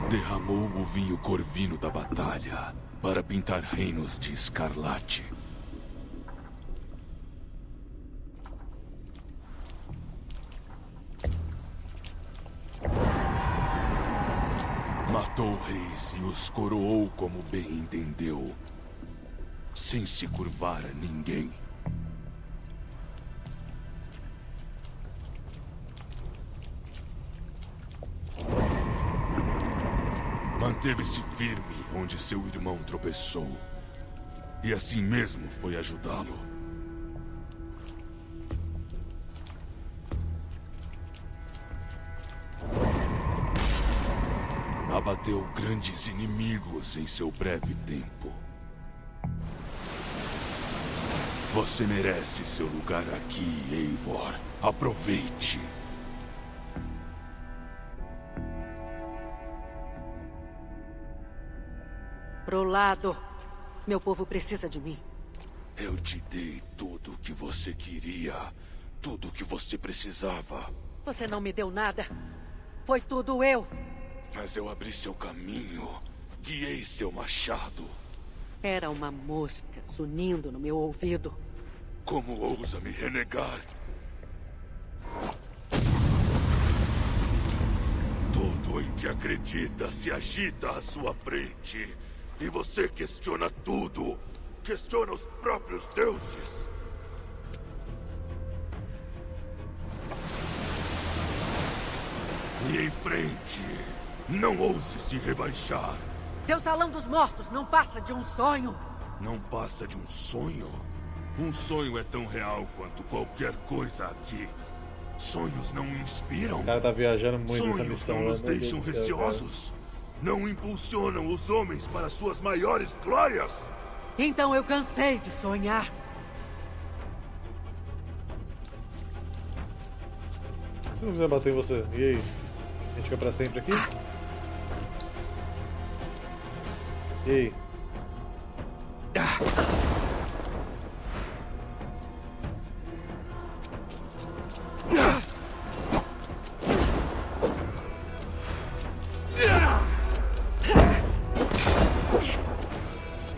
Derramou o vinho corvino da batalha para pintar reinos de escarlate. Matou reis e os coroou como bem entendeu, sem se curvar a ninguém. Manteve-se firme onde seu irmão tropeçou. E assim mesmo foi ajudá-lo. Abateu grandes inimigos em seu breve tempo. Você merece seu lugar aqui, Eivor. Aproveite. Pro lado. Meu povo precisa de mim. Eu te dei tudo o que você queria. Tudo o que você precisava. Você não me deu nada. Foi tudo eu. Mas eu abri seu caminho. Guiei seu machado. Era uma mosca zunindo no meu ouvido. Como ousa me renegar? Tudo em que acredita se agita à sua frente. E você questiona tudo. Questiona os próprios deuses. E em frente. Não ouse se rebaixar. Seu salão dos mortos não passa de um sonho. Não passa de um sonho? Um sonho é tão real quanto qualquer coisa aqui. Sonhos não inspiram. Esse cara tá viajando muito Sonhos nessa missão. não nos né? Meu deixam cara. receosos. Não impulsionam os homens para suas maiores glórias. Então eu cansei de sonhar. Se não quiser bater em você, e aí? A gente fica pra sempre aqui? E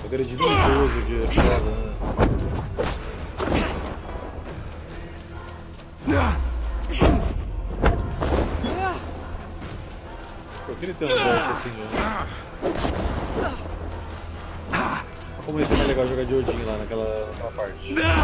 agredindo um idoso aqui, é foda, né? much.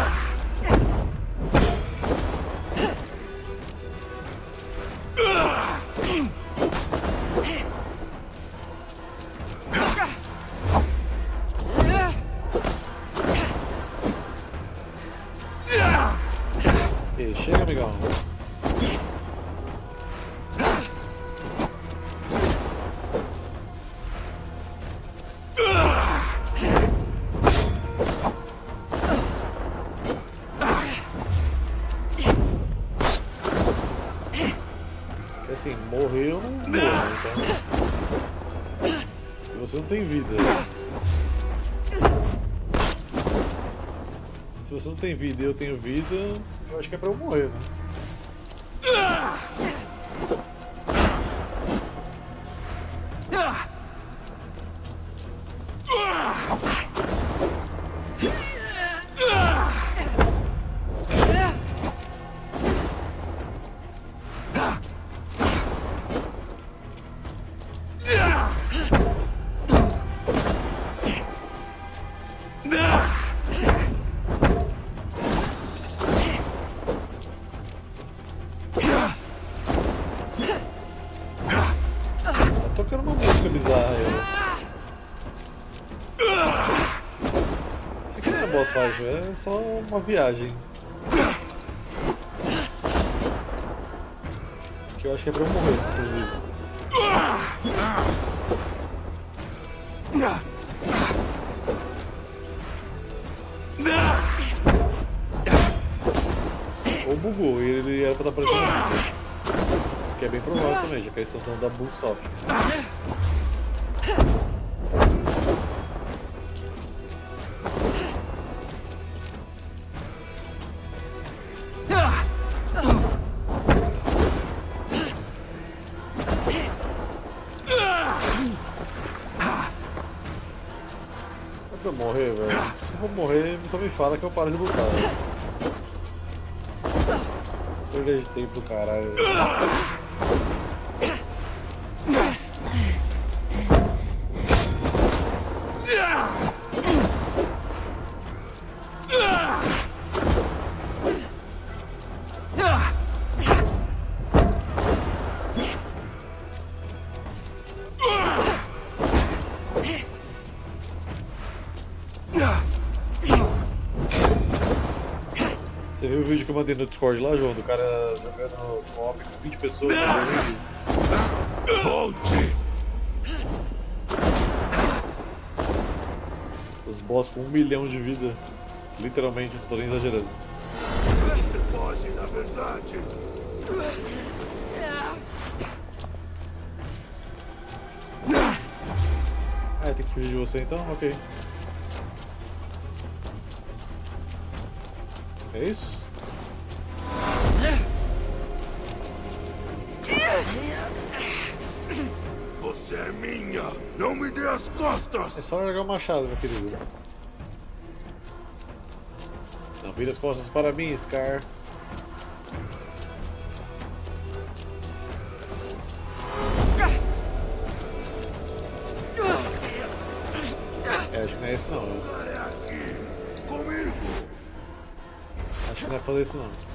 Você não tem vida. Se você não tem vida e eu tenho vida, eu acho que é pra eu morrer, né? Só uma viagem. Que eu acho que é pra eu morrer, inclusive. Ou bugou, ele era pra estar aparecendo aqui. Que é bem provável também, já que estão usando da Bugsoft. Morrer, só me fala que eu paro de lutar. Perda de tempo caralho. Eu mandei no Discord lá, João? Do cara jogando co-op com 20 pessoas. Volte! Os boss com um milhão de vida. Literalmente, não tô nem exagerando. Foge da verdade! Ah, tem que fugir de você então? Ok. É isso? Costas! É só largar o machado, meu querido. Não vira as costas para mim, Scar. É, acho que não é esse não. né? Acho que não é fazer isso não.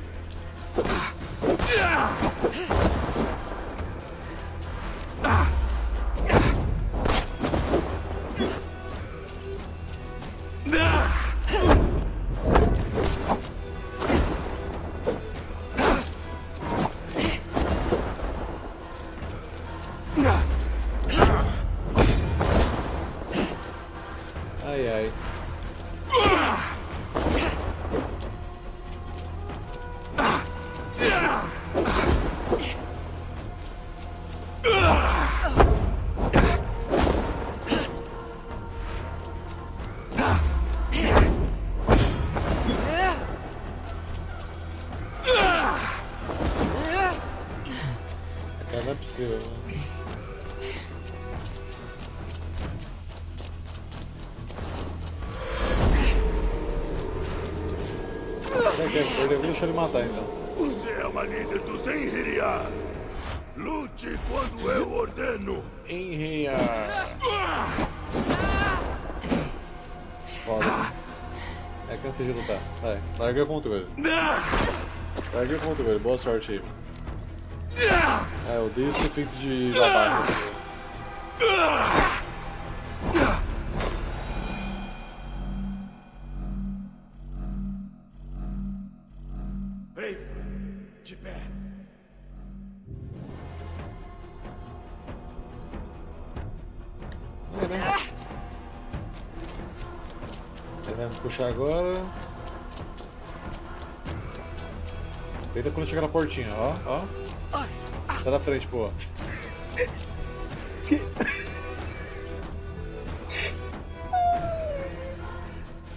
Matar então. Você é uma líder dos Enhiriar. Lute quando eu ordeno. Enhiriar. Foda. É cansei de lutar. Vai, larga o controle. Larga o controle, boa sorte aí. É, eu odeio esse efeito de babaca. Puxar agora. Deita quando chegar na portinha, ó, ó. Tá na frente, pô.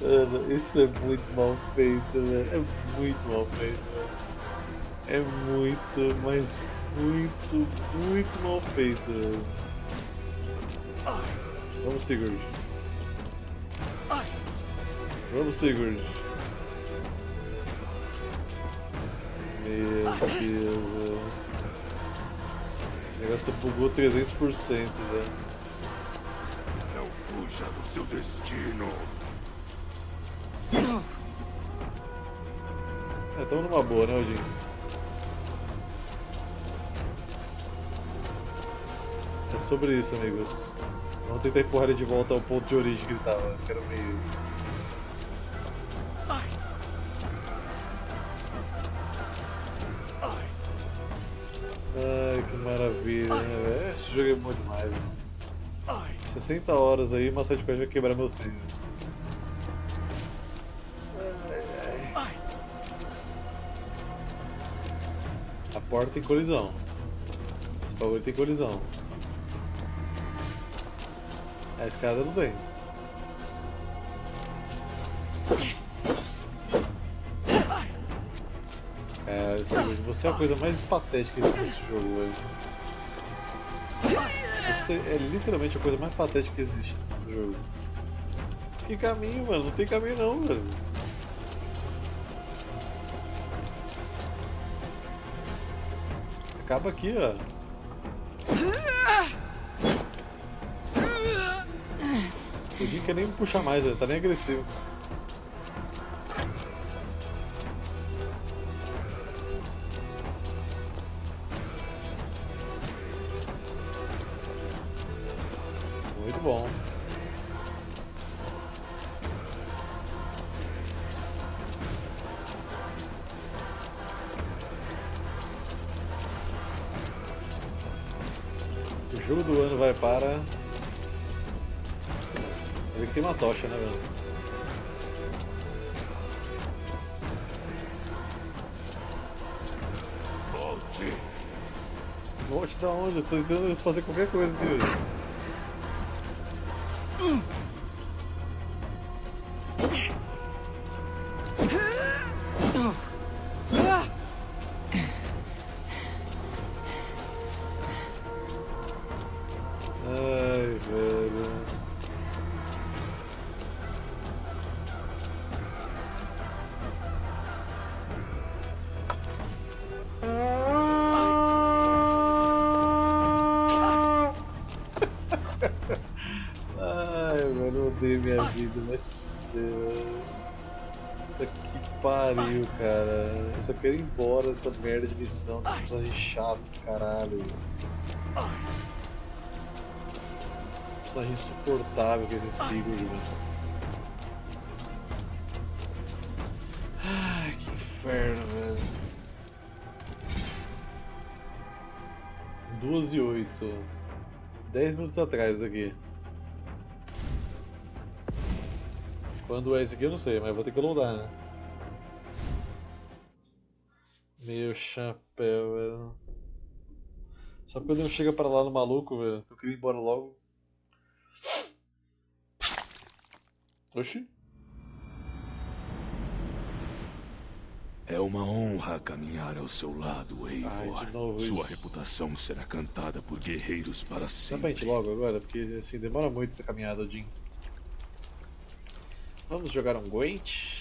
Mano, isso é muito mal feito, velho. É muito mal feito, velho. É muito, mas muito, muito mal feito, velho. Vamos, Sigurd. Vamos, Sigurd. Meu Deus. O negócio bugou 300%, velho. Não fuja do seu destino. É, tamo numa boa, né, Odin? É sobre isso, amigos. Vamos tentar empurrar ele de volta ao ponto de origem que ele tava, que era Ai, que maravilha, né? Esse jogo é bom demais, mano. 60 horas aí, uma sidepad vai quebrar meu seio. A porta tem colisão. Esse bagulho tem colisão. A escada não tem. Sigurd, você é a coisa mais patética nesse jogo, velho. Você é literalmente a coisa mais patética que existe no jogo. Que caminho, mano? Não tem caminho não, velho. Acaba aqui, ó. O Jim quer nem me puxar mais, velho. Tá nem agressivo. Tocha, né, velho? Volte. Volte da onde? Eu tô tentando fazer qualquer coisa aqui, velho. Missão, desse personagem chato, caralho. Personagem insuportável que é esse Sigurd, velho. Ai, que inferno, velho. 2 e 8. 10 minutos atrás aqui. Quando é esse aqui eu não sei, mas vou ter que loadar, né? Meu chapéu, velho. Só porque eu não chega pra lá no maluco, velho. Eu queria ir embora logo. Oxi. É uma honra caminhar ao seu lado, Eivor. Ai, Sua reputação será cantada por guerreiros para sempre. gente logo agora, porque assim, demora muito essa caminhada, Odin. Vamos jogar um Gwent.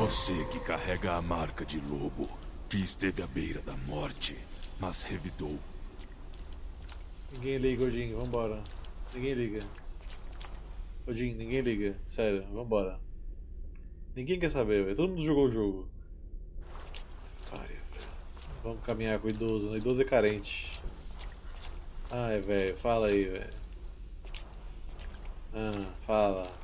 Você que carrega a marca de lobo, que esteve à beira da morte, mas revidou. Ninguém liga, Odin, vambora. Ninguém liga. Odin, ninguém liga. Sério, vambora. Ninguém quer saber, velho. Todo mundo jogou o jogo. Vamos caminhar com o idoso. O idoso é carente. Ai, velho, fala aí, velho. Ah, fala.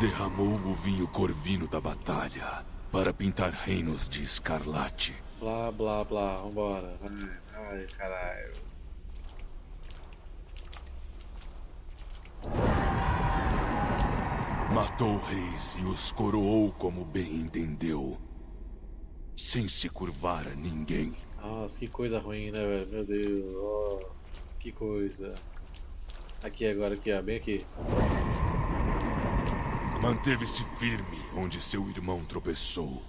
Derramou o vinho corvino da batalha para pintar reinos de escarlate. Blá, blá, blá. Vambora. Vai, ai, caralho. Matou reis e os coroou como bem entendeu. Sem se curvar a ninguém. Nossa, que coisa ruim, né, velho? Meu Deus. Oh, que coisa. Aqui agora, aqui, ó. Bem aqui. Manteve-se firme onde seu irmão tropeçou.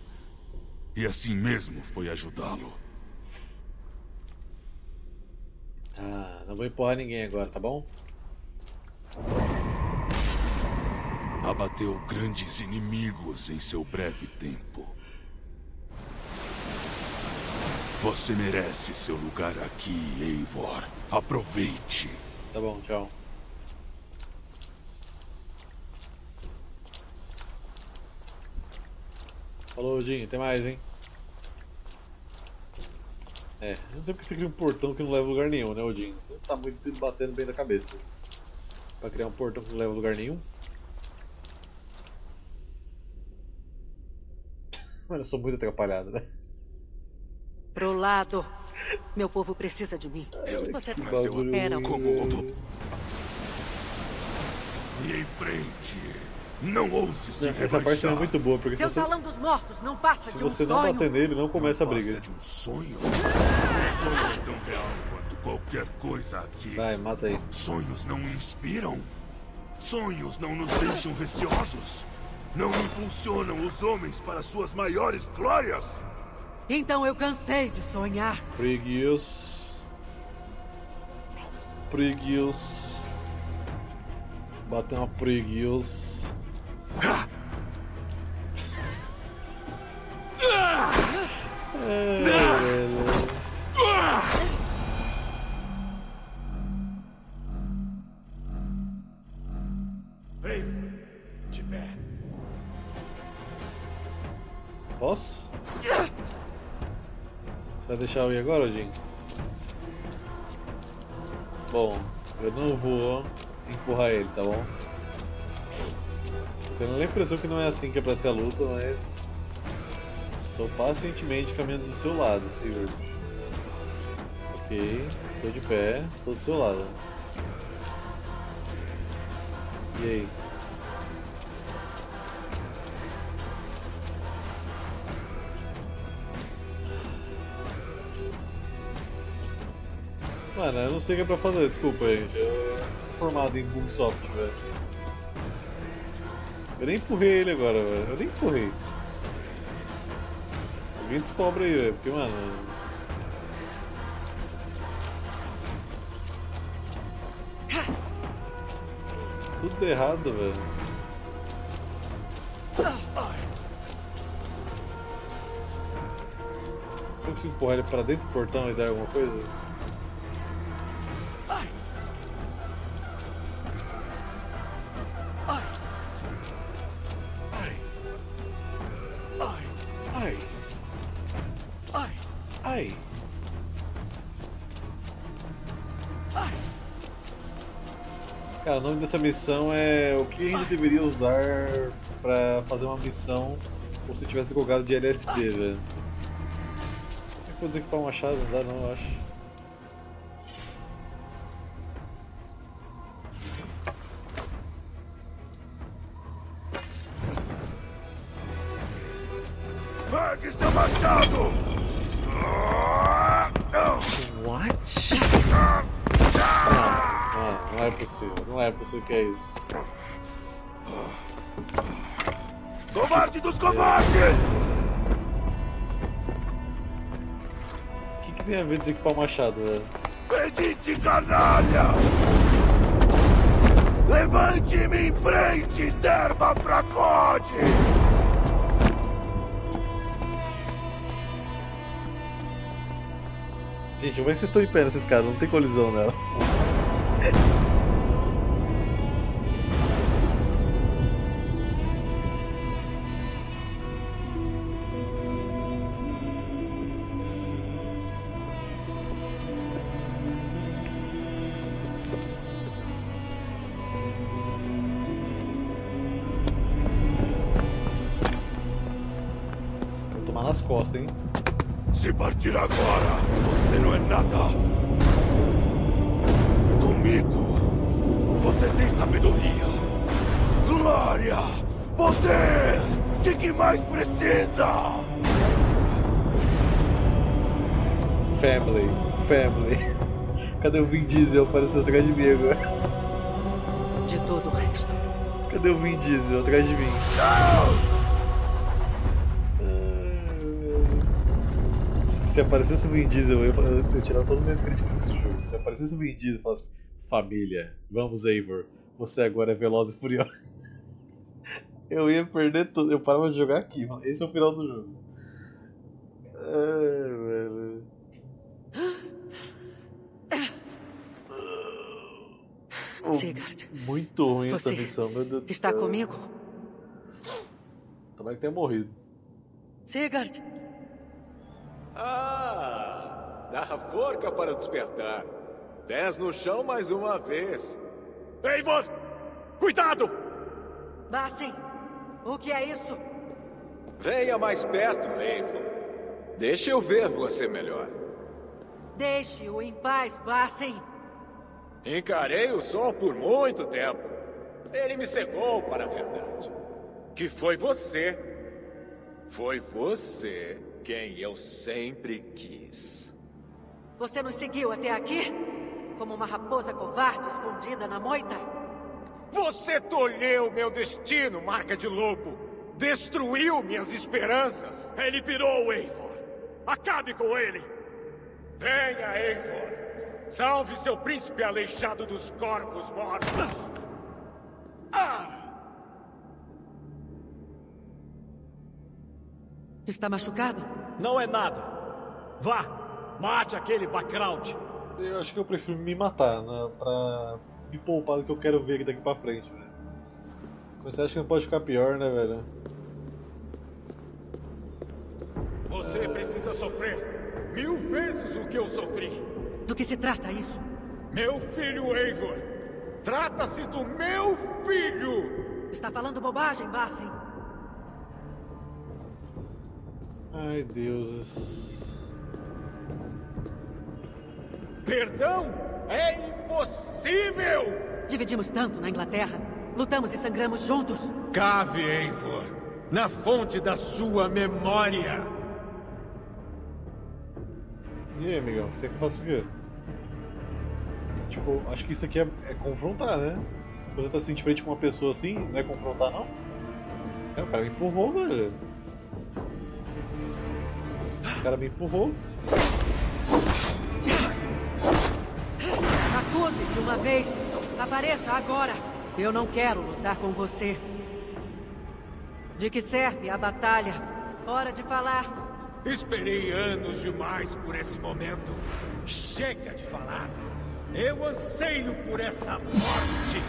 E assim mesmo foi ajudá-lo. Ah, não vou empurrar ninguém agora, tá bom? Abateu grandes inimigos em seu breve tempo. Você merece seu lugar aqui, Eivor. Aproveite. Tá bom, tchau. Falou, Jim. Até mais, hein? É, eu não sei porque você cria um portão que não leva a lugar nenhum, né, Odin? Você tá muito batendo bem na cabeça. Pra criar um portão que não leva a lugar nenhum. Mano, eu sou muito atrapalhado, né? Pro lado. Meu povo precisa de mim. Eu, Você eu era incomodo. E em frente. Não ouse se Não, Essa parte não é muito boa, porque se Seu você, salão dos mortos não passa se de um você não sonho. bater nele, não começa a briga. de um sonho? Um sonho é tão real quanto qualquer coisa aqui. Vai, mata aí. Sonhos não inspiram. Sonhos não nos deixam receosos. Não impulsionam os homens para suas maiores glórias. Então eu cansei de sonhar. Preguiçoso. Preguiçoso. Bater uma preguiçoso. Posso? Vai deixar eu ir agora, Jim? Bom, eu não vou empurrar ele, tá bom? Tô tendo a impressão que não é assim que é pra ser a luta, mas... Estou pacientemente caminhando do seu lado, senhor. Ok, estou de pé, estou do seu lado. E aí? Mano, eu não sei o que é pra fazer, desculpa, gente. Eu sou formado em Bugsoft, velho. Eu nem empurrei ele agora, velho. Eu nem empurrei. Alguém descobre aí, velho, porque, mano. Tudo errado, velho. Se eu empurrar ele pra dentro do portão e dar alguma coisa? Ai. Cara, o nome dessa missão é o que a gente deveria usar pra fazer uma missão como se tivesse colocado de LSD, velho. É que eu dizer que pra um machado não dá não, eu acho. Possível, não é possível que é isso. Covarde dos covardes! O que, que tem a ver desequipar o machado, velho? Pedinte canalha! Levante-me em frente, serva fracote! Gente, como é que vocês estão em pé nesses caras? Não tem colisão nela. Cadê o Vin Diesel aparecendo atrás de mim agora? De todo o resto. Cadê o Vin Diesel atrás de mim? Se aparecesse o Vin Diesel, eu, eu, eu tirava todas as minhas críticas desse jogo. Se aparecesse o Vin Diesel e falasse: Família, vamos, Eivor. Você agora é veloz e furioso. Eu ia perder tudo. Eu parava de jogar aqui, mano. Esse é o final do jogo. Ai, velho. Oh, Sigurd. Muito ruim essa missão, meu Deus do Está céu. comigo? Tomara que tenha morrido. Sigurd! Ah, dá a forca para despertar. Pés no chão mais uma vez. Eivor! Cuidado! Bassen! O que é isso? Venha mais perto, Eivor. Deixa eu ver você melhor. Deixe-o em paz, Bassen! Encarei o sol por muito tempo. Ele me cegou para a verdade. Que foi você. Foi você quem eu sempre quis. Você nos seguiu até aqui? Como uma raposa covarde escondida na moita? Você tolheu meu destino, marca de lobo. Destruiu minhas esperanças. Ele pirou, Eivor. Acabe com ele. Venha, Eivor. Salve seu príncipe aleijado dos corpos mortos. Ah! Está machucado? Não é nada. Vá, mate aquele Bakraut. Eu acho que eu prefiro me matar, né, pra me poupar do que eu quero ver daqui pra frente, velho. Você acha que não pode ficar pior, né, velho? Você precisa sofrer mil vezes o que eu sofri. Do que se trata isso? Meu filho Eivor. Trata-se do meu filho. Está falando bobagem, Bassen. Ai, deuses. Perdão é impossível. Dividimos tanto na Inglaterra. Lutamos e sangramos juntos. Cave, Eivor, na fonte da sua memória. E aí, amigão, você que faça o quê? Tipo, acho que isso aqui é, é confrontar, né? Você tá assim de frente com uma pessoa assim, não é confrontar, não? É, o cara me empurrou, velho. O cara me empurrou. Acuse de uma vez. Apareça agora. Eu não quero lutar com você. De que serve a batalha? Hora de falar. Esperei anos demais por esse momento. Chega de falar. Eu anseio por essa morte.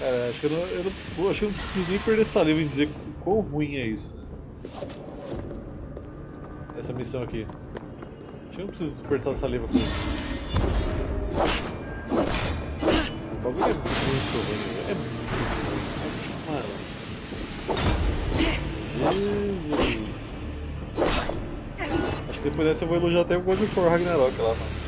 Cara, acho que eu não, eu não, pô, acho que eu não preciso nem perder saliva em dizer quão ruim é isso. Essa missão aqui. Acho que eu não preciso desperdiçar saliva com isso. Dessa eu vou elogiar até o God of War Ragnarok lá, mano.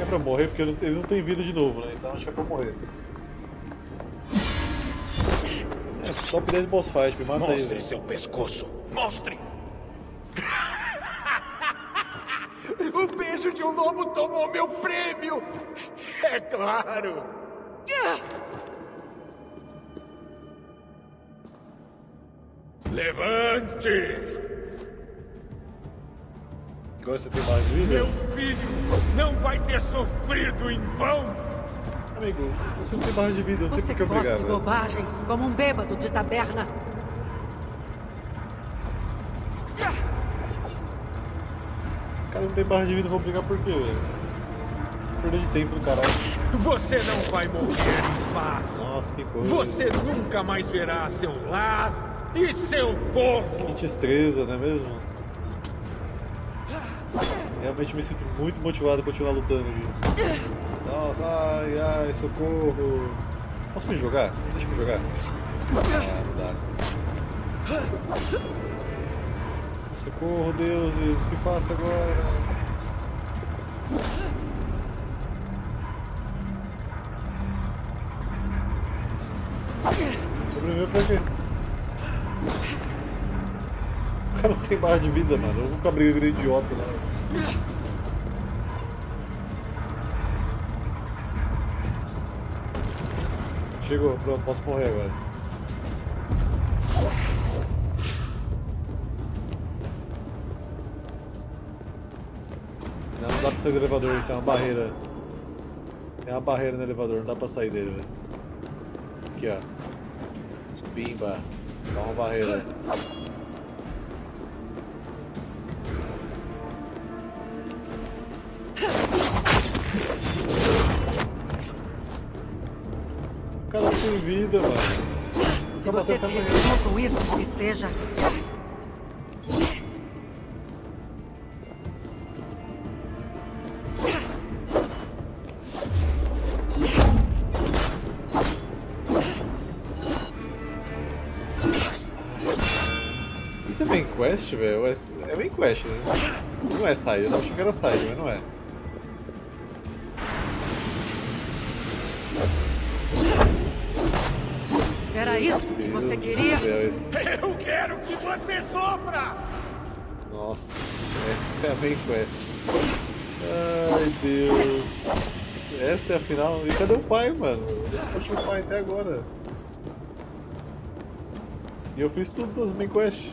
É pra morrer porque ele não- tem vida de novo, né? Então acho que é pra morrer. É, top 10 boss fight, me mata aí. Mostre velho. seu pescoço. Mostre. De um lobo tomou meu prêmio! É claro! Levante! Agora você tem mais vida? Meu filho não vai ter sofrido em vão! Amigo, você não tem barra de vida, não tem Você por que obrigar, velho. bobagens como um bêbado de taberna. Cara não tem barra de vida, vou brigar por quê, velho? Perda de tempo do caralho. Você não vai morrer em paz! Nossa, que coisa. Você nunca mais verá seu lar e seu povo! Que destreza, não é mesmo? Realmente me sinto muito motivado a continuar lutando aqui. Nossa, ai, ai, socorro. Posso me jogar? Deixa eu me jogar. Ah, não dá. Socorro, deuses, o que faço agora? Sobreviveu pra quê? O cara não tem barra de vida, mano. Eu vou ficar brigando com idiota, não. Chegou, pronto, posso morrer agora. Sair do elevador, tem uma barreira. Tem uma barreira no elevador, não dá pra sair dele, velho. Aqui, ó. Pimba. Dá uma barreira. O cara tem vida, mano. Se você se resignou com isso, que seja. Velho? É é main quest, né? Não é side, eu achei que era side, mas não é. Era isso que você queria? céu, esse- Eu quero que você sofra! Nossa, essa é a main quest. Ai, Deus. Essa é a final. E cadê o pai, mano? Eu só achei o pai até agora. E eu fiz tudo das main quests.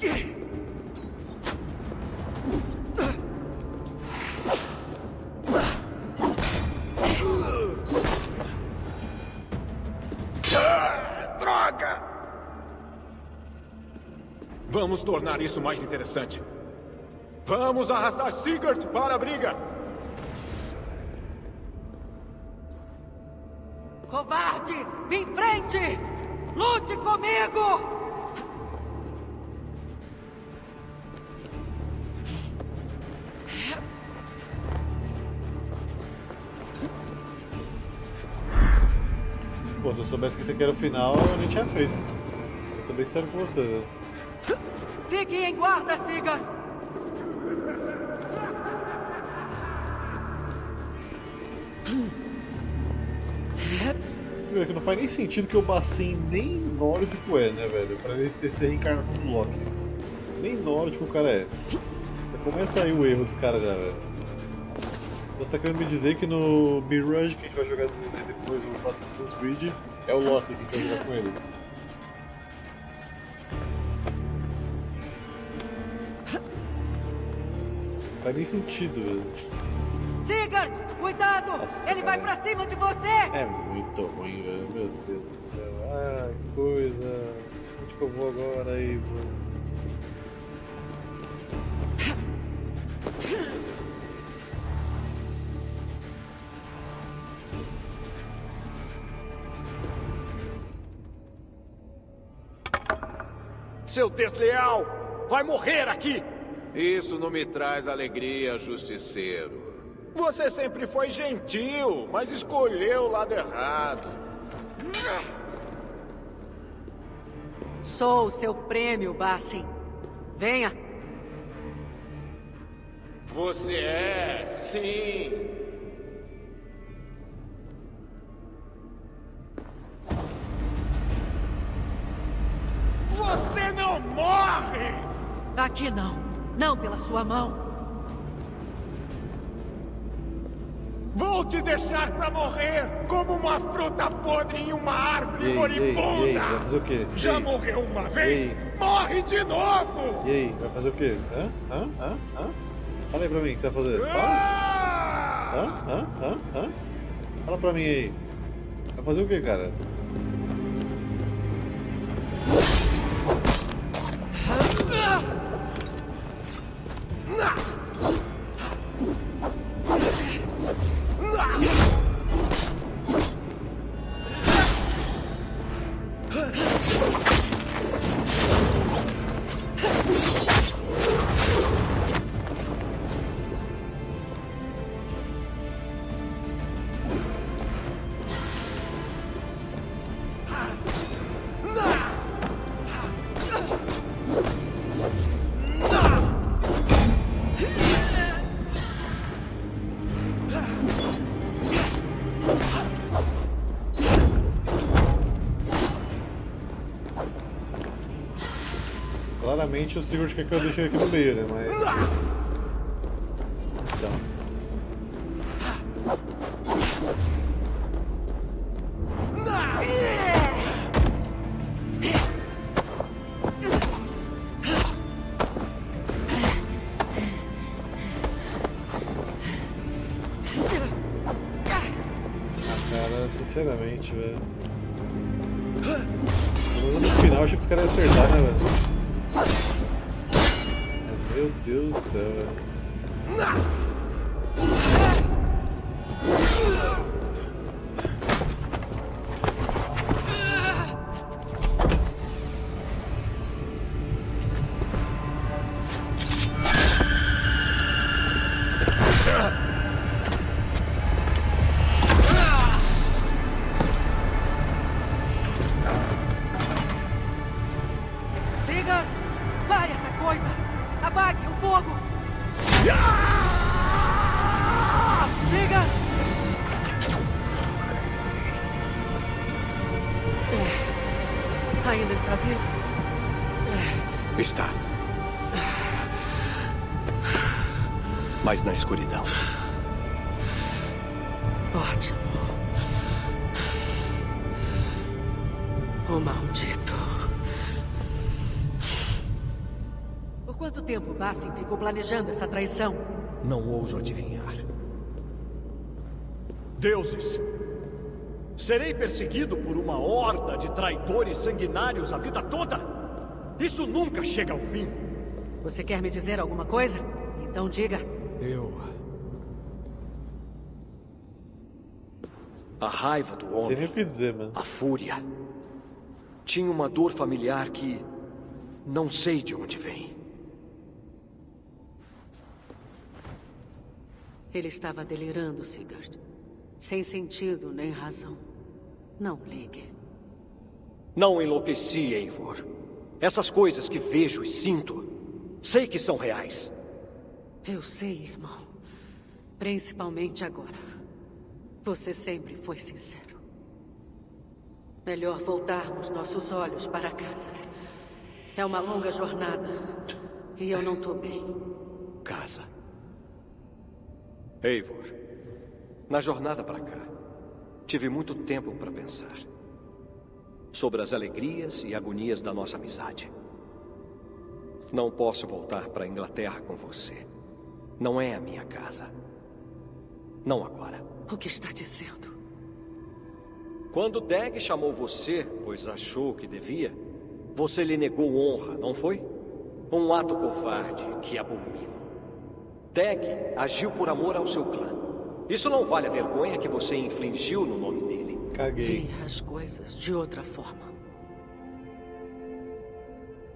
Vamos tornar isso mais interessante. Vamos arrastar Sigurd para a briga! Covarde! Em frente! Lute comigo! Pô, se eu soubesse que esse aqui era o final, eu nem tinha feito. Vou ser bem sério com você, velho. Fique em guarda, Sigurd! Que não faz nem sentido que o Bacin nem nórdico é, né, velho? Pra ele ter ser a reencarnação do Loki. Nem nórdico o cara é. Já começa aí o erro dos caras já, velho. Você tá querendo me dizer que no Mirage que a gente vai jogar depois no Assassin's Creed é o Loki que a gente vai jogar com ele. Faz nem sentido, velho. Sigurd! Cuidado! Nossa, Ele vai cara. pra cima de você! É muito ruim, velho. Meu Deus do céu. Ah, que coisa. Onde que eu vou agora aí, mano? Seu desleal! Vai morrer aqui! Isso não me traz alegria, justiceiro. Você sempre foi gentil, mas escolheu o lado errado. Sou o seu prêmio, Bassin. Venha! Você é, sim. Você não morre! Aqui não. Não pela sua mão. Vou te deixar pra morrer como uma fruta podre em uma árvore E aí, moribunda! e aí, e aí, vai fazer o quê? Já aí? morreu uma vez? aí? Morre de novo! E aí, vai fazer o quê? Hã? Hã? Hã? Hã? Fala aí pra mim o que você vai fazer. Fala. Hã? Hã? Hã? Hã? Fala pra mim aí. Vai fazer o quê, cara? Claramente o Sigurd quer que eu deixe aqui no meio, né? Mas. Na escuridão. Ótimo. O maldito. Por quanto tempo Bassin ficou planejando essa traição? Não ouso adivinhar. Deuses! Serei perseguido por uma horda de traidores sanguinários a vida toda? Isso nunca chega ao fim. Você quer me dizer alguma coisa? Então diga. Eu. A raiva do homem. Não nem o que dizer, mano. A fúria. Tinha uma dor familiar que. não sei de onde vem. Ele estava delirando, Sigurd. Sem sentido nem razão. Não ligue. Não enlouqueci, Eivor. Essas coisas que vejo e sinto, sei que são reais. Eu sei, irmão. Principalmente agora. Você sempre foi sincero. Melhor voltarmos nossos olhos para casa. É uma longa jornada. E eu não tô bem. Casa. Eivor, na jornada para cá, tive muito tempo para pensar. Sobre as alegrias e agonias da nossa amizade. Não posso voltar para a Inglaterra com você. Não é a minha casa. Não agora. O que está dizendo? Quando Deg chamou você, pois achou que devia, você lhe negou honra, não foi? Um ato covarde que abomino. Deg agiu por amor ao seu clã. Isso não vale a vergonha que você infligiu no nome dele. Caguei. Vi as coisas de outra forma.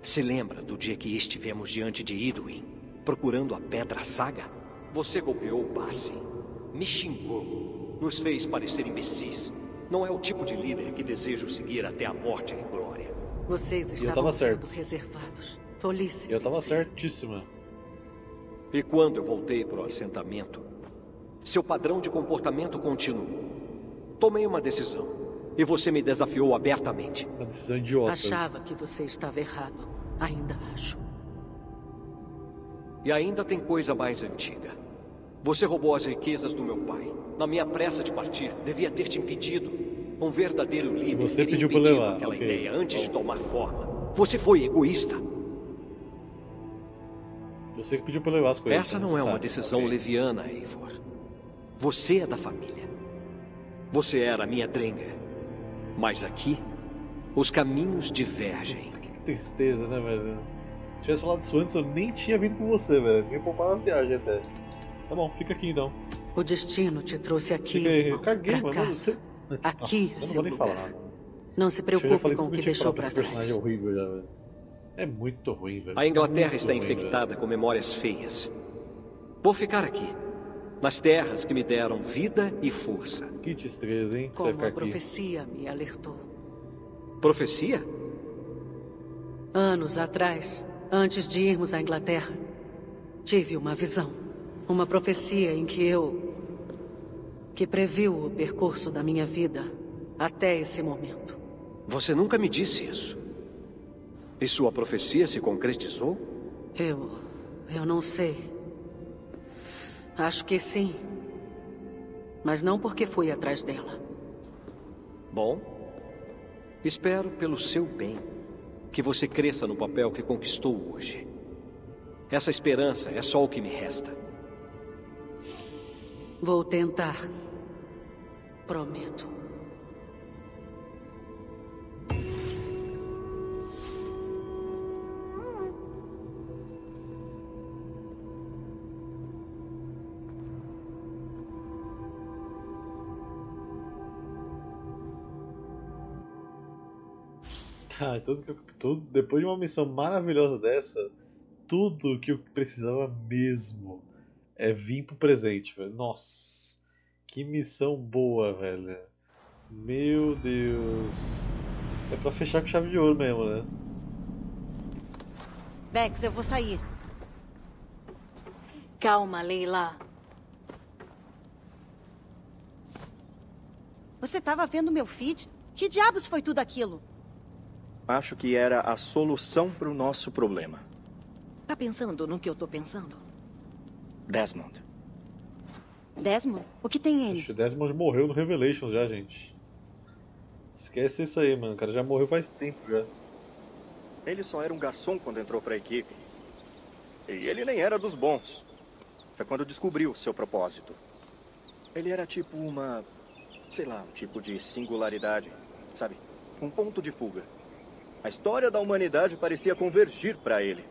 Se lembra do dia que estivemos diante de Idwin, procurando a Pedra Saga? Você golpeou o passe, me xingou, nos fez parecer imbecis. Não é o tipo de líder que desejo seguir até a morte em glória. Vocês E eu estavam tava sendo certo. reservados. Tolice. E eu tava pensei. certíssima. E quando eu voltei para o assentamento, seu padrão de comportamento continuou. Tomei uma decisão. E você me desafiou abertamente. Uma decisão idiota. Achava que você estava errado. Ainda acho. E ainda tem coisa mais antiga. Você roubou as riquezas do meu pai. Na minha pressa de partir, devia ter te impedido. Um verdadeiro líder você pediu impedido levar, aquela ok. ideia antes de tomar forma. Você foi egoísta. Você que pediu pra eu levar as coisas. Essa não é uma Sabe? decisão Ok. leviana, Eivor. Você é da família. Você era minha drenga. Mas aqui, os caminhos divergem. Que tristeza, né, velho? Se tivesse falado isso antes, eu nem tinha vindo com você, velho. Nem poupava a viagem até. Tá bom, fica aqui então. O destino te trouxe aqui. Fica aí. irmão, caguei, pra mano. casa. Você... Aqui, Nossa, eu não seu vou nem lugar. falar nada. Não se preocupe falei com o que deixou pra trás. personagem horrível já, velho. É muito ruim, velho. A Inglaterra Muito está ruim, infectada com memórias feias. Vou ficar aqui, nas terras que me deram vida e força. velho. Que tristeza, hein? Você Como ficar a aqui. profecia me alertou. Profecia? Anos atrás, antes de irmos à Inglaterra, tive uma visão. Uma profecia em que eu. que previu o percurso da minha vida até esse momento. Você nunca me disse isso. E sua profecia se concretizou? Eu. eu não sei. Acho que sim. Mas não porque fui atrás dela. Bom, espero pelo seu bem que você cresça no papel que conquistou hoje. Essa esperança é só o que me resta. Vou tentar. Prometo. Tá, tudo que tudo, depois de uma missão maravilhosa dessa, tudo que eu precisava mesmo é vir pro presente, velho. Nossa, que missão boa, velho. Meu Deus. É pra fechar com chave de ouro mesmo, né? Bex, eu vou sair. Calma, Leila. Você tava vendo meu feed? Que diabos foi tudo aquilo? Acho que era a solução para o nosso problema. Tá pensando no que eu tô pensando? Desmond. Desmond? O que tem ele? O Desmond morreu no Revelations já, gente. Esquece isso aí, mano. O cara já morreu faz tempo já. Ele só era um garçom quando entrou para a equipe. E ele nem era dos bons. Foi quando descobriu seu propósito. Ele era tipo uma. sei lá, um tipo de singularidade. Sabe? Um ponto de fuga. A história da humanidade parecia convergir para ele.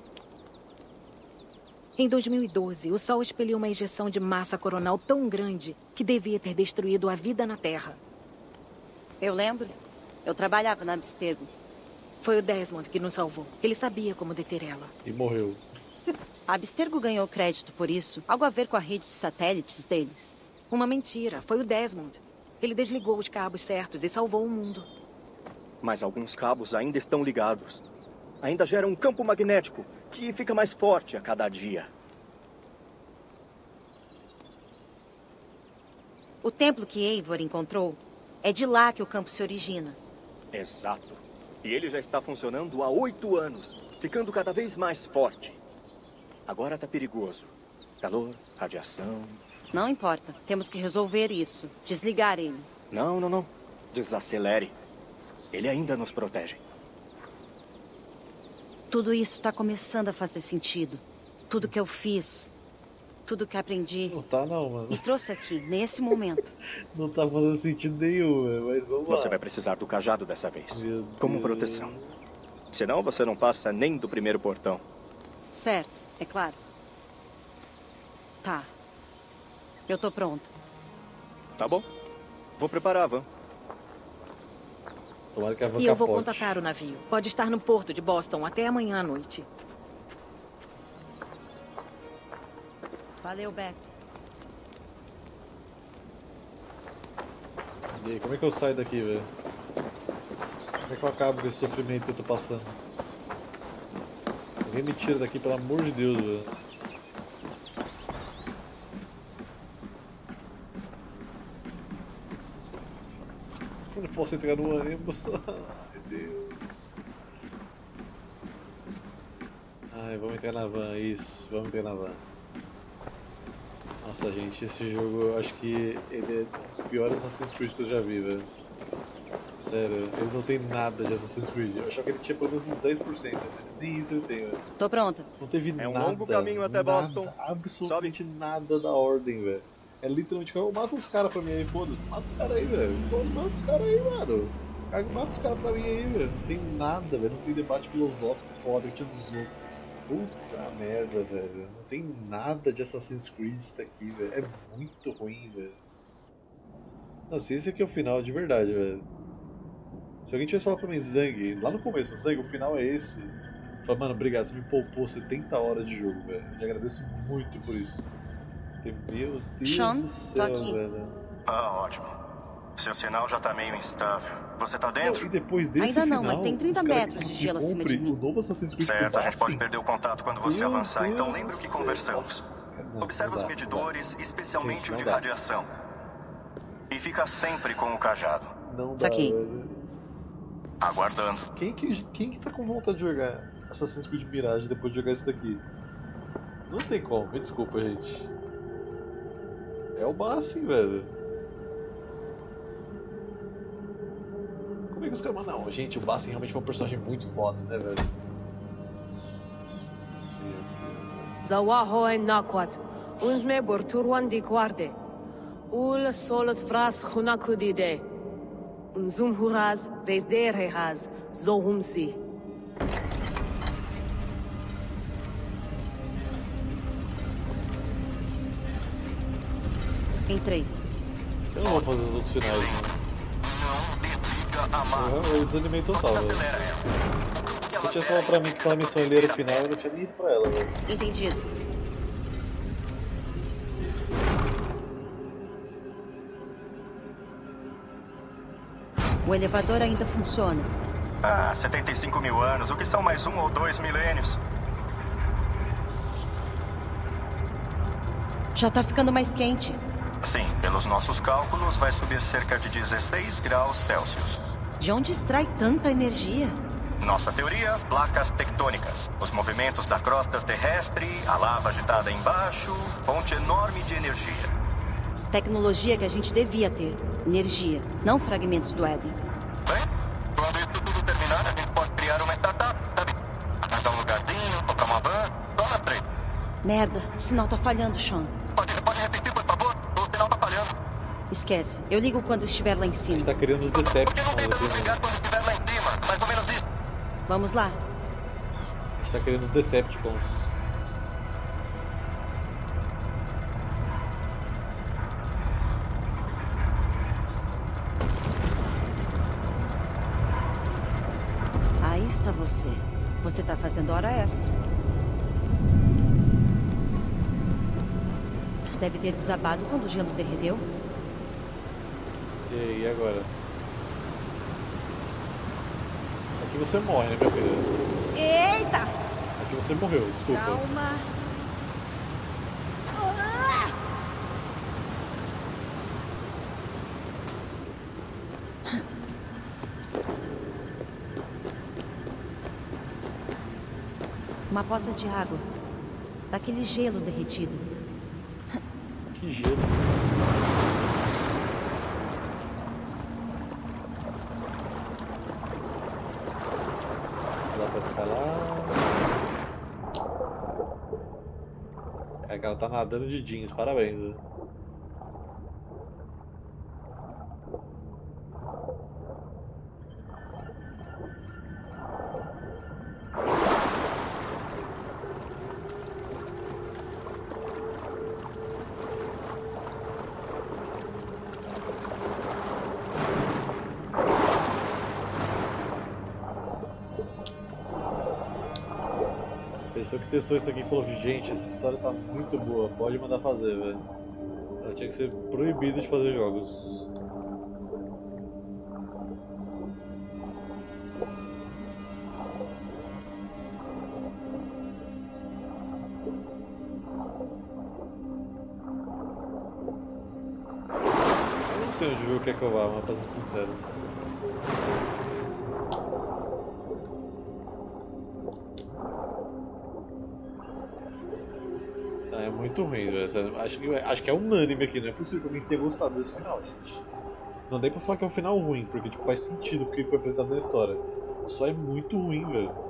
Em 2012, o Sol expeliu uma ejeção de massa coronal tão grande que devia ter destruído a vida na Terra. Eu lembro. Eu trabalhava na Abstergo. Foi o Desmond que nos salvou. Ele sabia como deter ela. E morreu. A Abstergo ganhou crédito por isso. Algo a ver com a rede de satélites deles. Uma mentira. Foi o Desmond. Ele desligou os cabos certos e salvou o mundo. Mas alguns cabos ainda estão ligados. Ainda gera um campo magnético que fica mais forte a cada dia. O templo que Eivor encontrou é de lá que o campo se origina. Exato. E ele já está funcionando há oito anos, ficando cada vez mais forte. Agora tá perigoso. Calor, radiação. Não importa. Temos que resolver isso. Desligar ele. Não, não, não. Desacelere. Ele ainda nos protege. Tudo isso está começando a fazer sentido. Tudo que eu fiz, tudo que aprendi, Não tá não, mano. me trouxe aqui, nesse momento. Não tá fazendo sentido nenhum, velho, mas vamos lá. Você vai precisar do cajado dessa vez. Meu Como Deus. proteção. Senão você não passa nem do primeiro portão. Certo, é claro. Tá. Eu tô pronta. Tá bom. Vou preparar a van. Tomara que a van E eu vou capote. contatar o navio. Pode estar no porto de Boston até amanhã à noite. Valeu, Bex. E aí, como é que eu saio daqui, velho? Como é que eu acabo com esse sofrimento que eu tô passando? Alguém me tira daqui, pelo amor de Deus, velho. Eu não posso entrar no ônibus. Ai, Deus. Ai, vamos entrar na van, isso. Vamos entrar na van. Nossa, gente, esse jogo eu acho que ele é um dos piores Assassin's Creed que eu já vi, velho. Sério, ele não tem nada de Assassin's Creed. Eu achava que ele tinha pelo menos uns 10%, né? nem isso ele tem, velho. Tô pronta. Não teve É um nada. longo caminho até nada, Boston. Absolutamente nada da ordem, velho. É literalmente, mata uns caras pra mim aí, foda-se. Mata os caras aí, velho. Mata os caras aí, mano. Mata os caras pra mim aí, velho. Não tem nada, velho. Não tem debate filosófico foda que tinha dos outros. Puta merda, velho. Não tem nada de Assassin's Creed isso aqui, velho. É muito ruim, velho. Nossa, esse aqui é o final de verdade, velho. Se alguém tivesse falado pra mim, Zang, lá no começo, Zang, o final é esse. Fala, mano, obrigado, você me poupou 70 horas de jogo, velho. Te agradeço muito por isso. Meu Deus Sean, do tô céu, aqui. velho. Ah, ótimo. Seu sinal já tá meio instável. Você tá Não, dentro? e depois desse Ainda não, final, mas tem 30 os cara metros de gelo acima de mim. O novo Assassin's Creed Certo, a gente pode perder o contato quando você Meu avançar, então Deus lembre o que conversamos. Não, Observe não os medidores, não dá. especialmente Gente, o não de dá. radiação. E fica sempre com o cajado. Não dá, Saquei. velho. Aguardando. Quem que, quem que tá com vontade de jogar Assassin's Creed Mirage depois de jogar esse daqui? Não tem como, me desculpa, gente. É o Bassin, velho. Como é que os caras. Não, gente, o Bassin realmente foi um personagem muito foda, né, velho? Zawaho nakwat. Uns me borturwan di guarde. Ul solos fras hunakudide. Unzum huraz desderehaz zohumsi. Entrei. Eu não vou fazer os outros finais, né? Eu, eu desanimei total, velho. Se você tivesse falado pra mim que aquela missão ali era o final, eu não tinha nem ido pra ela, velho. Entendido. O elevador ainda funciona. Ah, 75 mil anos, o que são mais um ou dois milênios? Já tá ficando mais quente. Sim, pelos nossos cálculos, vai subir cerca de 16 graus Celsius. De onde extrai tanta energia? Nossa teoria, placas tectônicas. Os movimentos da crosta terrestre, a lava agitada embaixo, fonte enorme de energia. Tecnologia que a gente devia ter. Energia, não fragmentos do Éden. Bem, quando isso tudo terminar, a gente pode criar uma startup, sabe? Arranjar um lugarzinho, comprar uma van, só nós três. Merda, o sinal tá falhando, Sean. Esquece, eu ligo quando estiver lá em A cima. gente tá querendo os Decepticons aqui, né? Ligar quando estiver lá em cima, mais ou menos isso. Vamos lá. A gente tá querendo os Decepticons. Aí está você. Você tá fazendo hora extra. Deve ter desabado quando o gelo derreteu. E aí, agora? Aqui você morre, né, meu filho? Eita! Aqui você morreu, desculpa. Calma. Uma poça de água. Daquele gelo derretido. Que gelo. É ela tá nadando de jeans, parabéns. né? Pessoa que testou isso aqui falou gente, essa história tá muito boa, pode mandar fazer, velho. Ela tinha que ser proibida de fazer jogos. Eu não sei onde o jogo quer que eu vá, mas pra ser sincero. Muito ruim, velho. sério. Acho que, acho que é unânime aqui, não é possível que alguém tenha gostado desse final, gente. Não dá pra falar que é um final ruim, porque tipo, faz sentido porque foi apresentado na história. Só é muito ruim, velho.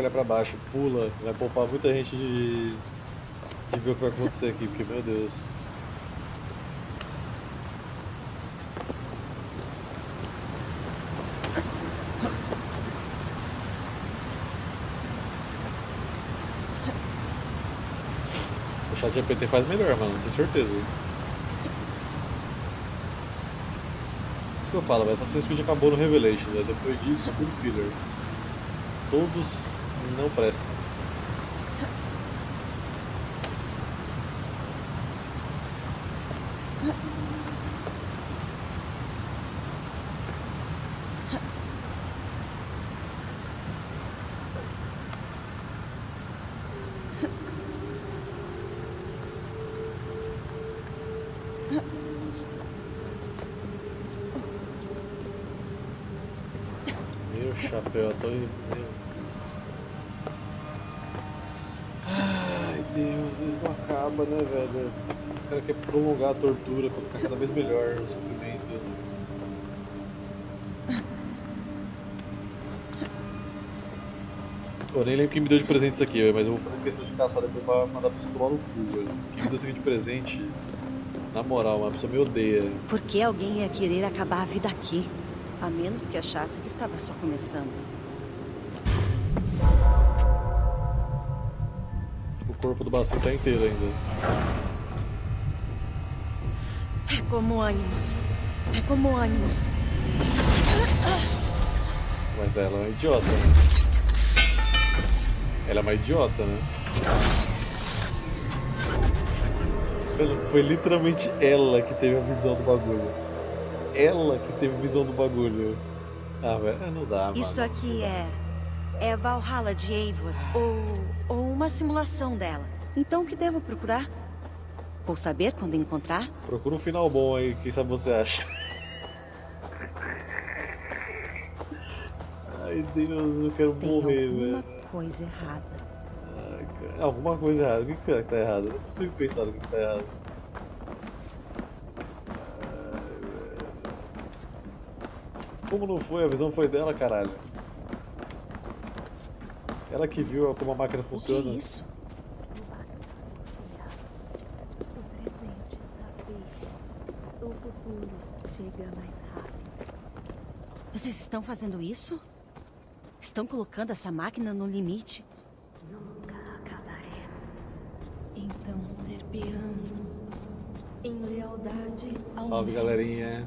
Que olhar pra baixo, pula, vai poupar muita gente de, de ver o que vai acontecer aqui, porque meu Deus. O chat GPT faz melhor, mano, tenho certeza. Isso que eu falo, velho, Assassin's Creed acabou no Revelation, né? depois disso é tudo filler. Todos não prestam. Eu nem lembro quem me deu de presente isso aqui, mas eu vou fazer questão de caçar depois pra mandar pra você tomar no cu, velho. Quem me deu isso aqui de presente, na moral, uma pessoa me odeia. Por que alguém ia querer acabar a vida aqui? A menos que achasse que estava só começando. O corpo do bacio tá inteiro ainda. É como ânimos. É como ânimos. Mas ela é uma idiota. Ela é uma idiota, né? Foi literalmente ela que teve a visão do bagulho. Ela que teve a visão do bagulho. Ah, velho, não dá, mano. Isso aqui é. É Valhalla de Eivor. Ou, ou uma simulação dela. Então o que devo procurar? Vou saber quando encontrar? Procura um final bom aí, quem sabe você acha. Ai Deus, eu quero morrer, Alguma velho. Coisa errada. Cara. Alguma coisa errada. O que que será que tá errado? Eu não consigo pensar no que que tá errado. Como não foi? A visão foi dela, caralho. Ela que viu como a máquina funciona. isso? O futuro chega mais rápido. Vocês estão fazendo isso? Estão colocando essa máquina no limite? Nunca acabaremos. Então serviremos em lealdade ao Salve, mestre. galerinha.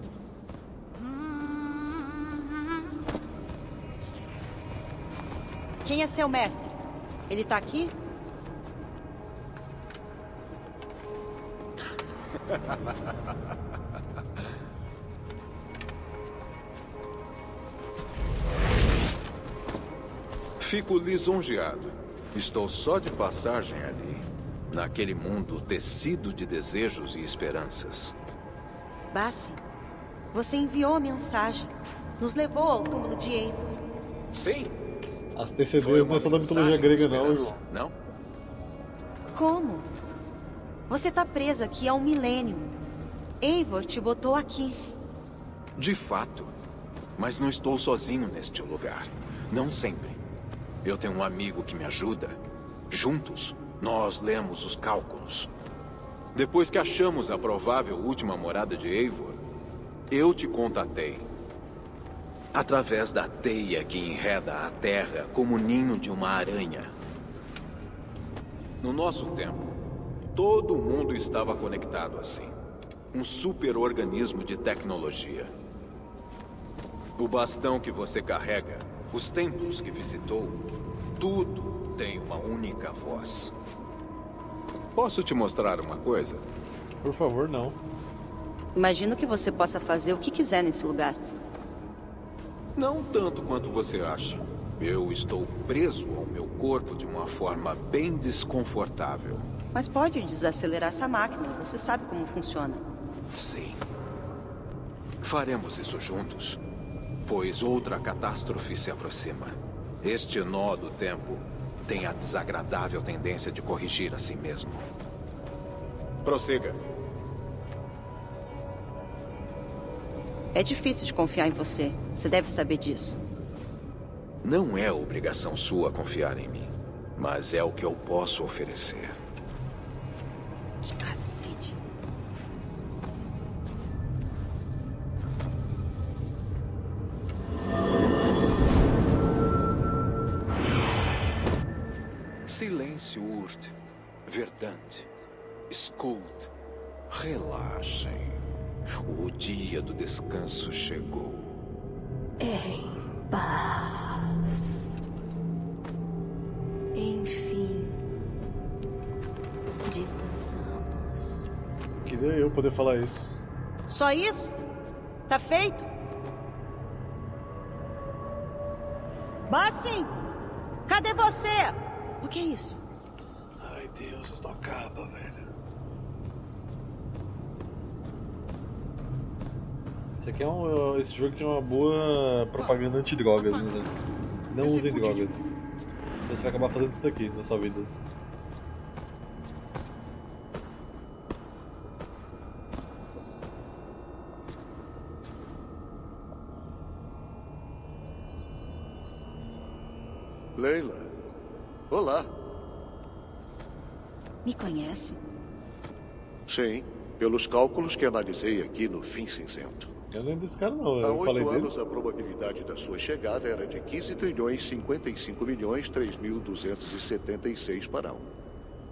Quem é seu mestre? Ele tá aqui? Fico lisonjeado. Estou só de passagem ali. Naquele mundo tecido de desejos e esperanças. Bassi, você enviou a mensagem. Nos levou ao túmulo de Eivor. Sim. As TCDs não são da mitologia grega, não, irmão. Não? Como? Você tá preso aqui há um milênio. Eivor te botou aqui. De fato. Mas não estou sozinho neste lugar. Não sempre. Eu tenho um amigo que me ajuda. Juntos, nós lemos os cálculos. Depois que achamos a provável última morada de Eivor, eu te contatei. Através da teia que enreda a terra como o ninho de uma aranha. No nosso tempo, todo mundo estava conectado assim. Um superorganismo de tecnologia. O bastão que você carrega, os templos que visitou, tudo tem uma única voz. Posso te mostrar uma coisa? Por favor, não. Imagino que você possa fazer o que quiser nesse lugar. Não tanto quanto você acha. Eu estou preso ao meu corpo de uma forma bem desconfortável. Mas pode desacelerar essa máquina. Você sabe como funciona. Sim. Faremos isso juntos, pois outra catástrofe se aproxima. Este nó do tempo tem a desagradável tendência de corrigir a si mesmo. Prossiga. É difícil de confiar em você. Você deve saber disso. Não é obrigação sua confiar em mim, mas é o que eu posso oferecer. Cacete. Urt. Verdante. Escute. Relaxem. O dia do descanso chegou. Em paz. Enfim. Descansamos. Queria eu poder falar isso. Só isso? Tá feito? Bassim! Cadê você? O que é isso? Deus, isso não acaba, velho. Isso aqui é um, esse jogo aqui é uma boa propaganda anti-drogas, né? Não usem drogas. Senão você vai acabar fazendo isso daqui na sua vida. Leila. Olá. Me conhece? Sim, pelos cálculos que analisei aqui no fim cinzento. Eu não lembro desse cara não, Há eu oito dele. anos a probabilidade da sua chegada era de 15 trilhões 55 milhões 3.276 para 1.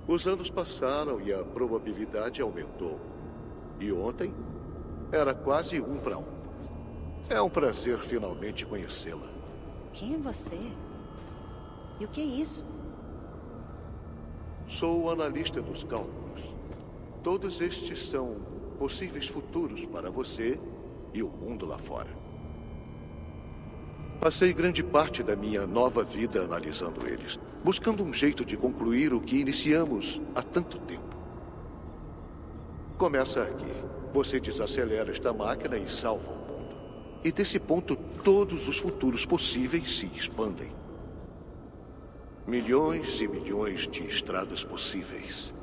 Os anos passaram e a probabilidade aumentou. E ontem era quase um para um. É um prazer finalmente conhecê-la. Quem é você? E o que é isso? Sou o analista dos cálculos. Todos estes são possíveis futuros para você e o mundo lá fora. Passei grande parte da minha nova vida analisando eles, buscando um jeito de concluir o que iniciamos há tanto tempo. Começa aqui. Você desacelera esta máquina e salva o mundo. E desse ponto, todos os futuros possíveis se expandem. Milhões e milhões de estradas possíveis.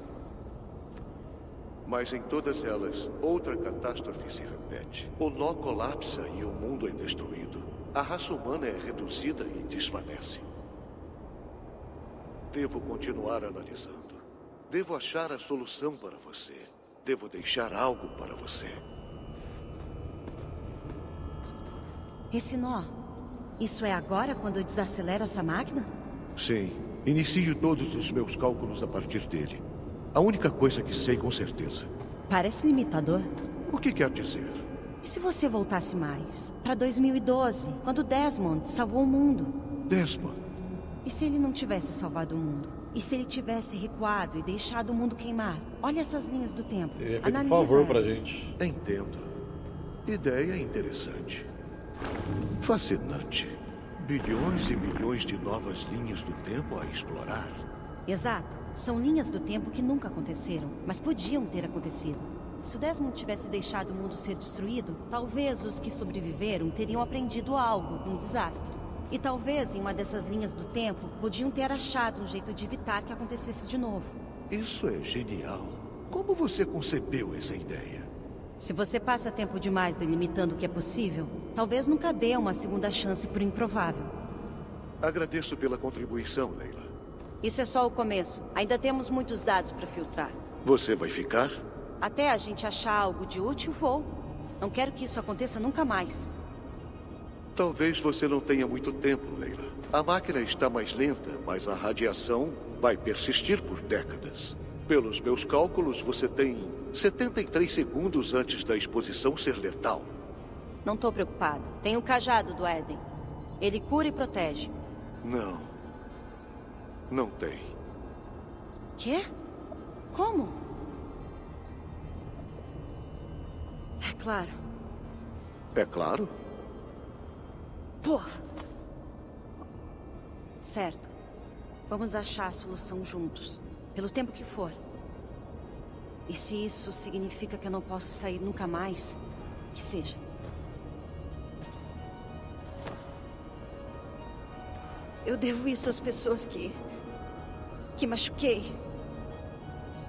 Mas em todas elas, outra catástrofe se repete. O nó colapsa e o mundo é destruído. A raça humana é reduzida e desvanece. Devo continuar analisando. Devo achar a solução para você. Devo deixar algo para você. Esse nó. Isso é agora quando eu desacelero essa máquina? Sim, inicio todos os meus cálculos a partir dele. A única coisa que sei com certeza. Parece limitador. O que quer dizer? E se você voltasse mais? Para 2012, quando Desmond salvou o mundo? Desmond? E se ele não tivesse salvado o mundo? E se ele tivesse recuado e deixado o mundo queimar? Olha essas linhas do tempo. Teria feito um Analisa favor pra elas. gente. Entendo. Ideia interessante. Fascinante. Bilhões e milhões de novas linhas do tempo a explorar. Exato. São linhas do tempo que nunca aconteceram, mas podiam ter acontecido. Se o Desmond tivesse deixado o mundo ser destruído, talvez os que sobreviveram teriam aprendido algo com o desastre. E talvez em uma dessas linhas do tempo podiam ter achado um jeito de evitar que acontecesse de novo. Isso é genial. Como você concebeu essa ideia? Se você passa tempo demais delimitando o que é possível, talvez nunca dê uma segunda chance por improvável. Agradeço pela contribuição, Leila. Isso é só o começo. Ainda temos muitos dados para filtrar. Você vai ficar? Até a gente achar algo de útil, vou. Não quero que isso aconteça nunca mais. Talvez você não tenha muito tempo, Leila. A máquina está mais lenta, mas a radiação vai persistir por décadas. Pelos meus cálculos, você tem 73 segundos antes da exposição ser letal. Não tô preocupado. Tem o cajado do Éden. Ele cura e protege. Não. Não tem. Quê? Como? É claro. É claro? Porra. Certo. Vamos achar a solução juntos. Pelo tempo que for. E se isso significa que eu não posso sair nunca mais, que seja. Eu devo isso às pessoas que. Que machuquei.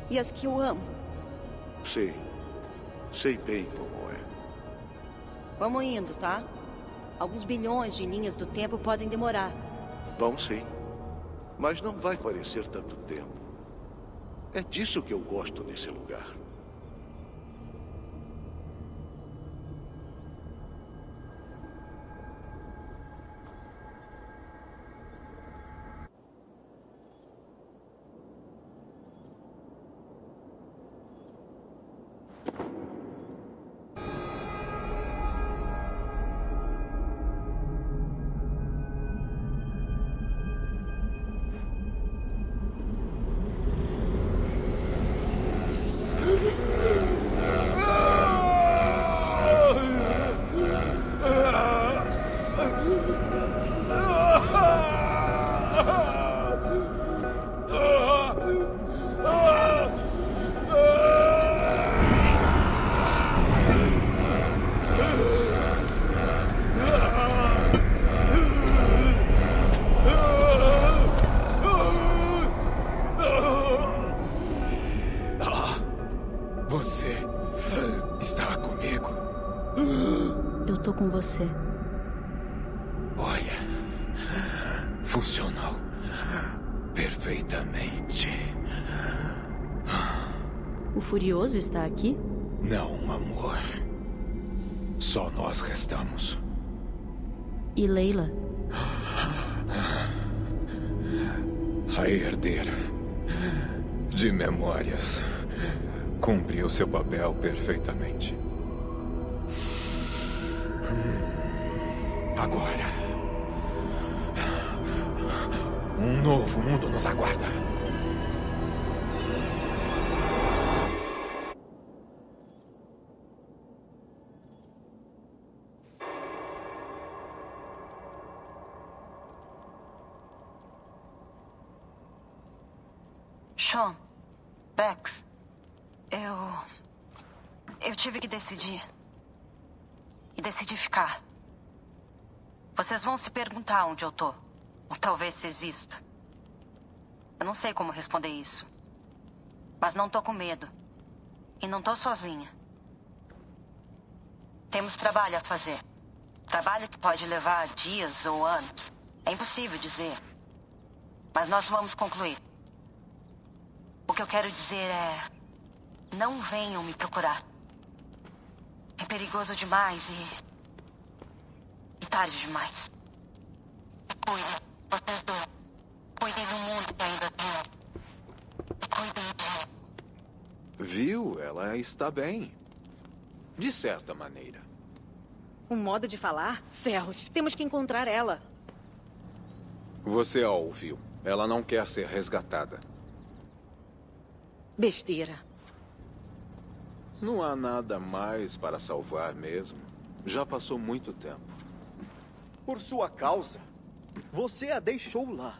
E as que eu amo. Sei. Sei bem como é. Vamos indo, tá? Alguns bilhões de linhas do tempo podem demorar. Vão sim. Mas não vai parecer tanto tempo. É disso que eu gosto nesse lugar. Está aqui? Não, amor. Só nós restamos. E Leila? A herdeira de memórias cumpriu seu papel perfeitamente. Agora, um novo mundo nos aguarda. Sean, Bex, eu. Eu tive que decidir. E decidi ficar. Vocês vão se perguntar onde eu tô. Ou talvez se existo. Eu não sei como responder isso. Mas não tô com medo. E não tô sozinha. Temos trabalho a fazer. Trabalho que pode levar dias ou anos. É impossível dizer. Mas nós vamos concluir. O que eu quero dizer é. Não venham me procurar. É perigoso demais e. e tarde demais. Cuidem, vocês dois. Cuidem do mundo que ainda tem. Cuidem de. Viu? Ela está bem. De certa maneira. Um modo de falar? Cerros, temos que encontrar ela. Você a ouviu. Ela não quer ser resgatada. Besteira. Não há nada mais para salvar mesmo. Já passou muito tempo. Por sua causa, você a deixou lá.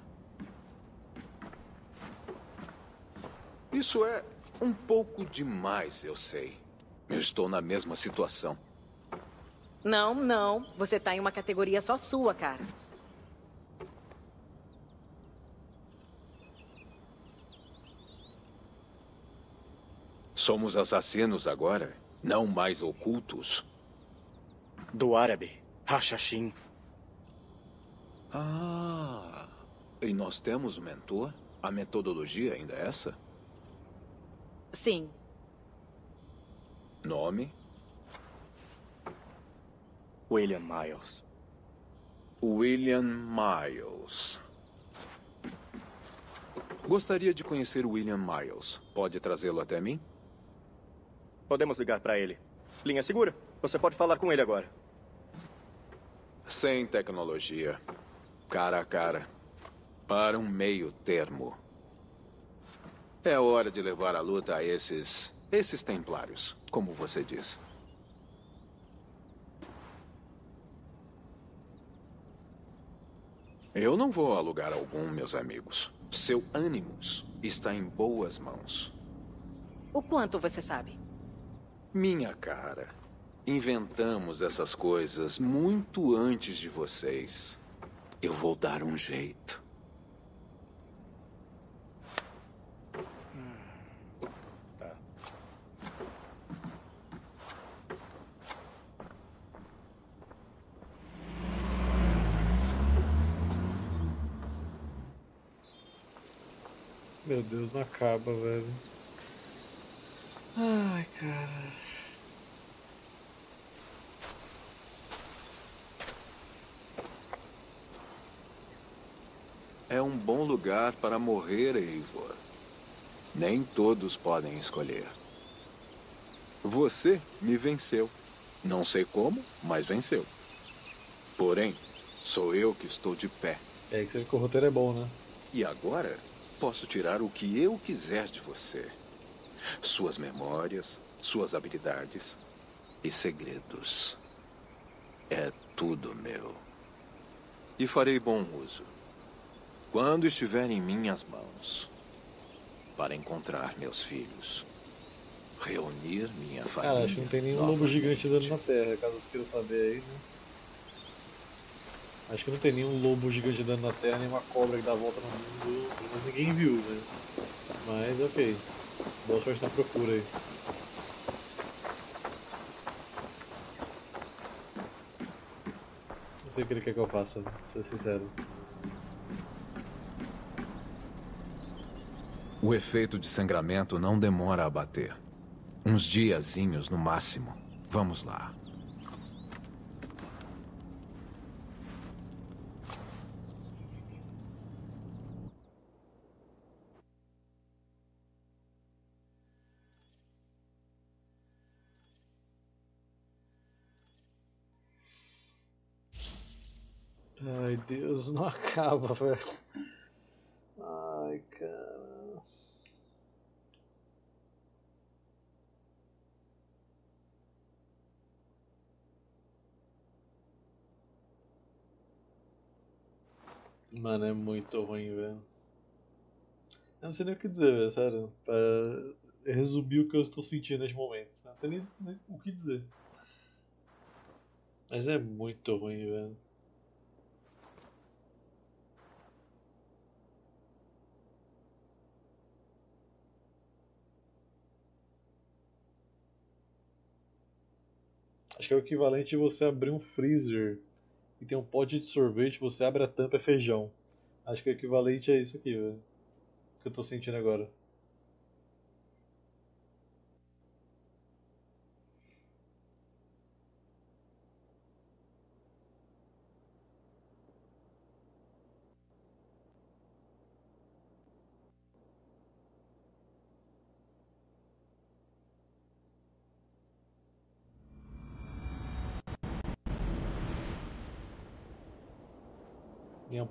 Isso é um pouco demais, eu sei. Eu estou na mesma situação. Não, não. Você tá em uma categoria só sua, cara. Somos assassinos agora, não mais ocultos. Do árabe, Hashashin. Ah, e nós temos um mentor? A metodologia ainda é essa? Sim. Nome? William Miles. William Miles. Gostaria de conhecer William Miles. Pode trazê-lo até mim? Podemos ligar para ele. Linha segura. Você pode falar com ele agora. Sem tecnologia. Cara a cara. Para um meio termo. É hora de levar a luta a esses. esses templários, como você diz. Eu não vou a lugar algum, meus amigos. Seu Animus está em boas mãos. O quanto você sabe? Minha cara. Inventamos essas coisas muito antes de vocês. Eu vou dar um jeito. Meu Deus, não acaba, velho. Ai, cara. É um bom lugar para morrer, Eivor. Nem todos podem escolher. Você me venceu. Não sei como, mas venceu. Porém, sou eu que estou de pé. É que você vê que o roteiro é bom, né? E agora, posso tirar o que eu quiser de você. Suas memórias, suas habilidades e segredos. É tudo meu. E farei bom uso. Quando estiver em minhas mãos. Para encontrar meus filhos. Reunir minha família. Cara, acho que não tem nenhum lobo gigante andando na Terra, caso você queira saber aí, né? Acho que não tem nenhum lobo gigante andando na Terra, nenhuma cobra que dá a volta no mundo, menos ninguém viu, né? Mas ok. Boa sorte na procura aí. Não sei o que ele quer que eu faça, pra ser sincero. O efeito de sangramento não demora a bater. Uns diazinhos no máximo. Vamos lá. Ai Deus, não acaba, velho. Ai, cara. Mano, é muito ruim, velho. Eu não sei nem o que dizer, velho, sério. Pra resumir o que eu estou sentindo neste momento. Eu não sei nem, nem o que dizer. Mas é muito ruim, velho. Acho que é o equivalente de você abrir um freezer e tem um pote de sorvete, você abre a tampa é feijão. Acho que o equivalente é isso aqui, velho. Que eu tô sentindo agora.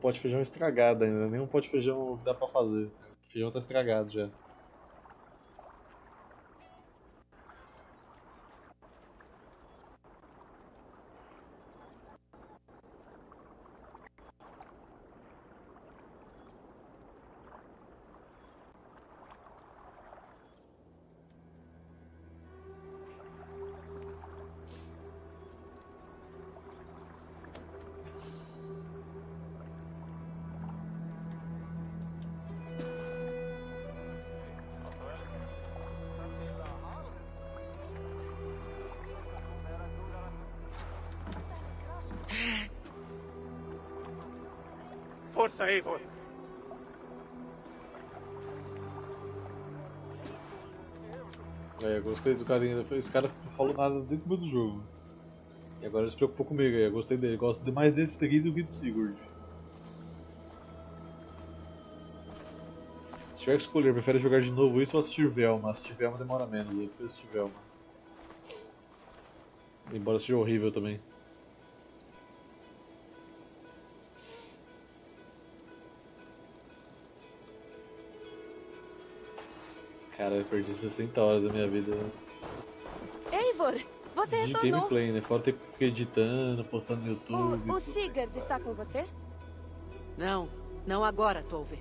Pote de feijão estragado ainda, nem um pote de feijão dá pra fazer. O feijão tá estragado já. Eivor. É, gostei do carinha. Esse cara não falou nada desde o começo do jogo. E agora ele se preocupou comigo. Eu gostei dele. Gosto mais desse daqui do que do Sigurd. Se tiver que escolher, prefere jogar de novo isso ou assistir Velma? Assistir Velma demora menos. Eu prefiro assistir Velma. Embora seja horrível também. Cara, eu perdi 60 horas da minha vida Eivor, você de retornou. gameplay, né? Fora ter que ficar editando, postando no YouTube. O, o Sigurd está com você? Não, não agora, Tolver.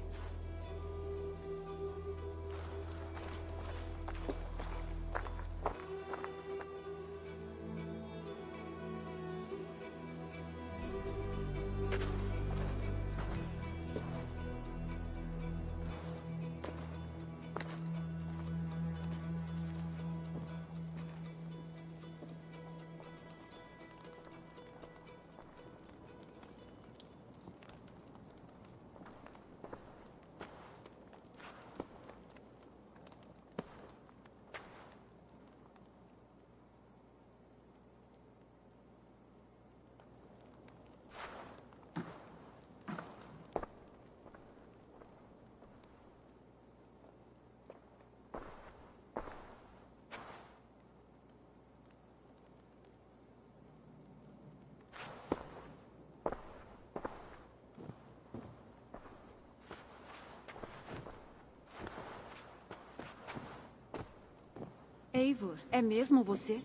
Eivor, é mesmo você?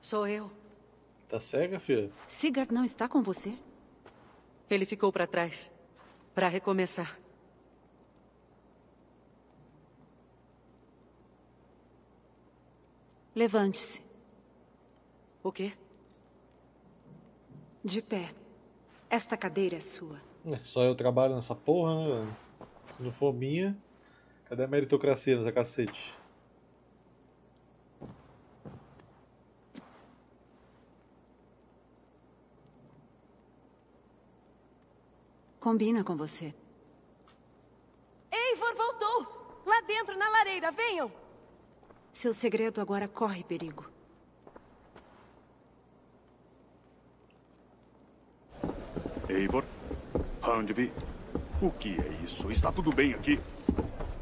Sou eu. Tá cega, filha? Sigurd não está com você? Ele ficou para trás. Para recomeçar. Levante-se. O quê? De pé. Esta cadeira é sua. É, só eu trabalho nessa porra, né, velho? Se não for minha, cadê a meritocracia nessa cacete? Combina com você. Eivor voltou! Lá dentro, na lareira, venham! Seu segredo agora corre perigo. Eivor? Handvi? O que é isso? Está tudo bem aqui?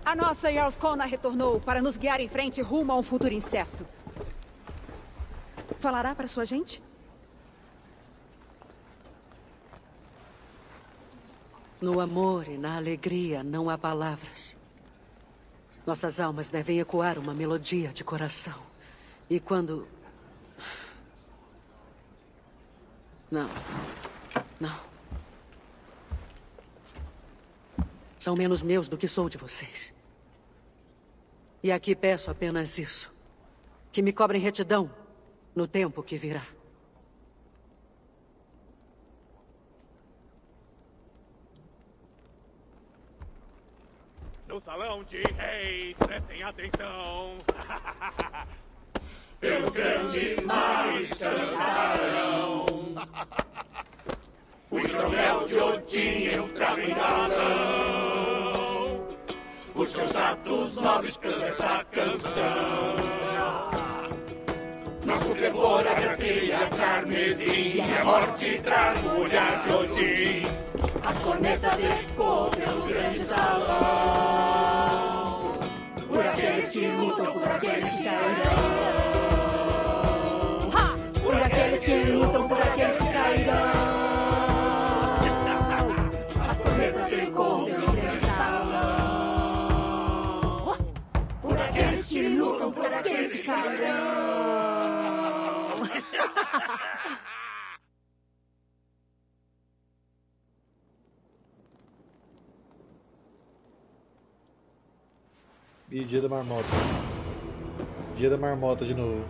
A nossa Jarlskona retornou para nos guiar em frente rumo a um futuro incerto. Falará para sua gente? No amor e na alegria não há palavras. Nossas almas devem ecoar uma melodia de coração. E quando. Não. Não. São menos meus do que sou de vocês. E aqui peço apenas isso: que me cobrem retidão no tempo que virá. No salão de reis, prestem atenção. Pelos grandes mares cantarão. O hidromel de Odin entrava em galão. Os seus atos nobres pela essa canção. Nosso fervor é a trilha carmesim. E a morte traz o olhar de Odin. As cornetas ecoam pelo grande salão. Lutam, por aqueles que cairão. Por aqueles que lutam, por aqueles que cairão. As cornetas ecoam pelo grande salão. Por aqueles que lutam, por aqueles que cairão. E dia da marmota. Dia da marmota de novo.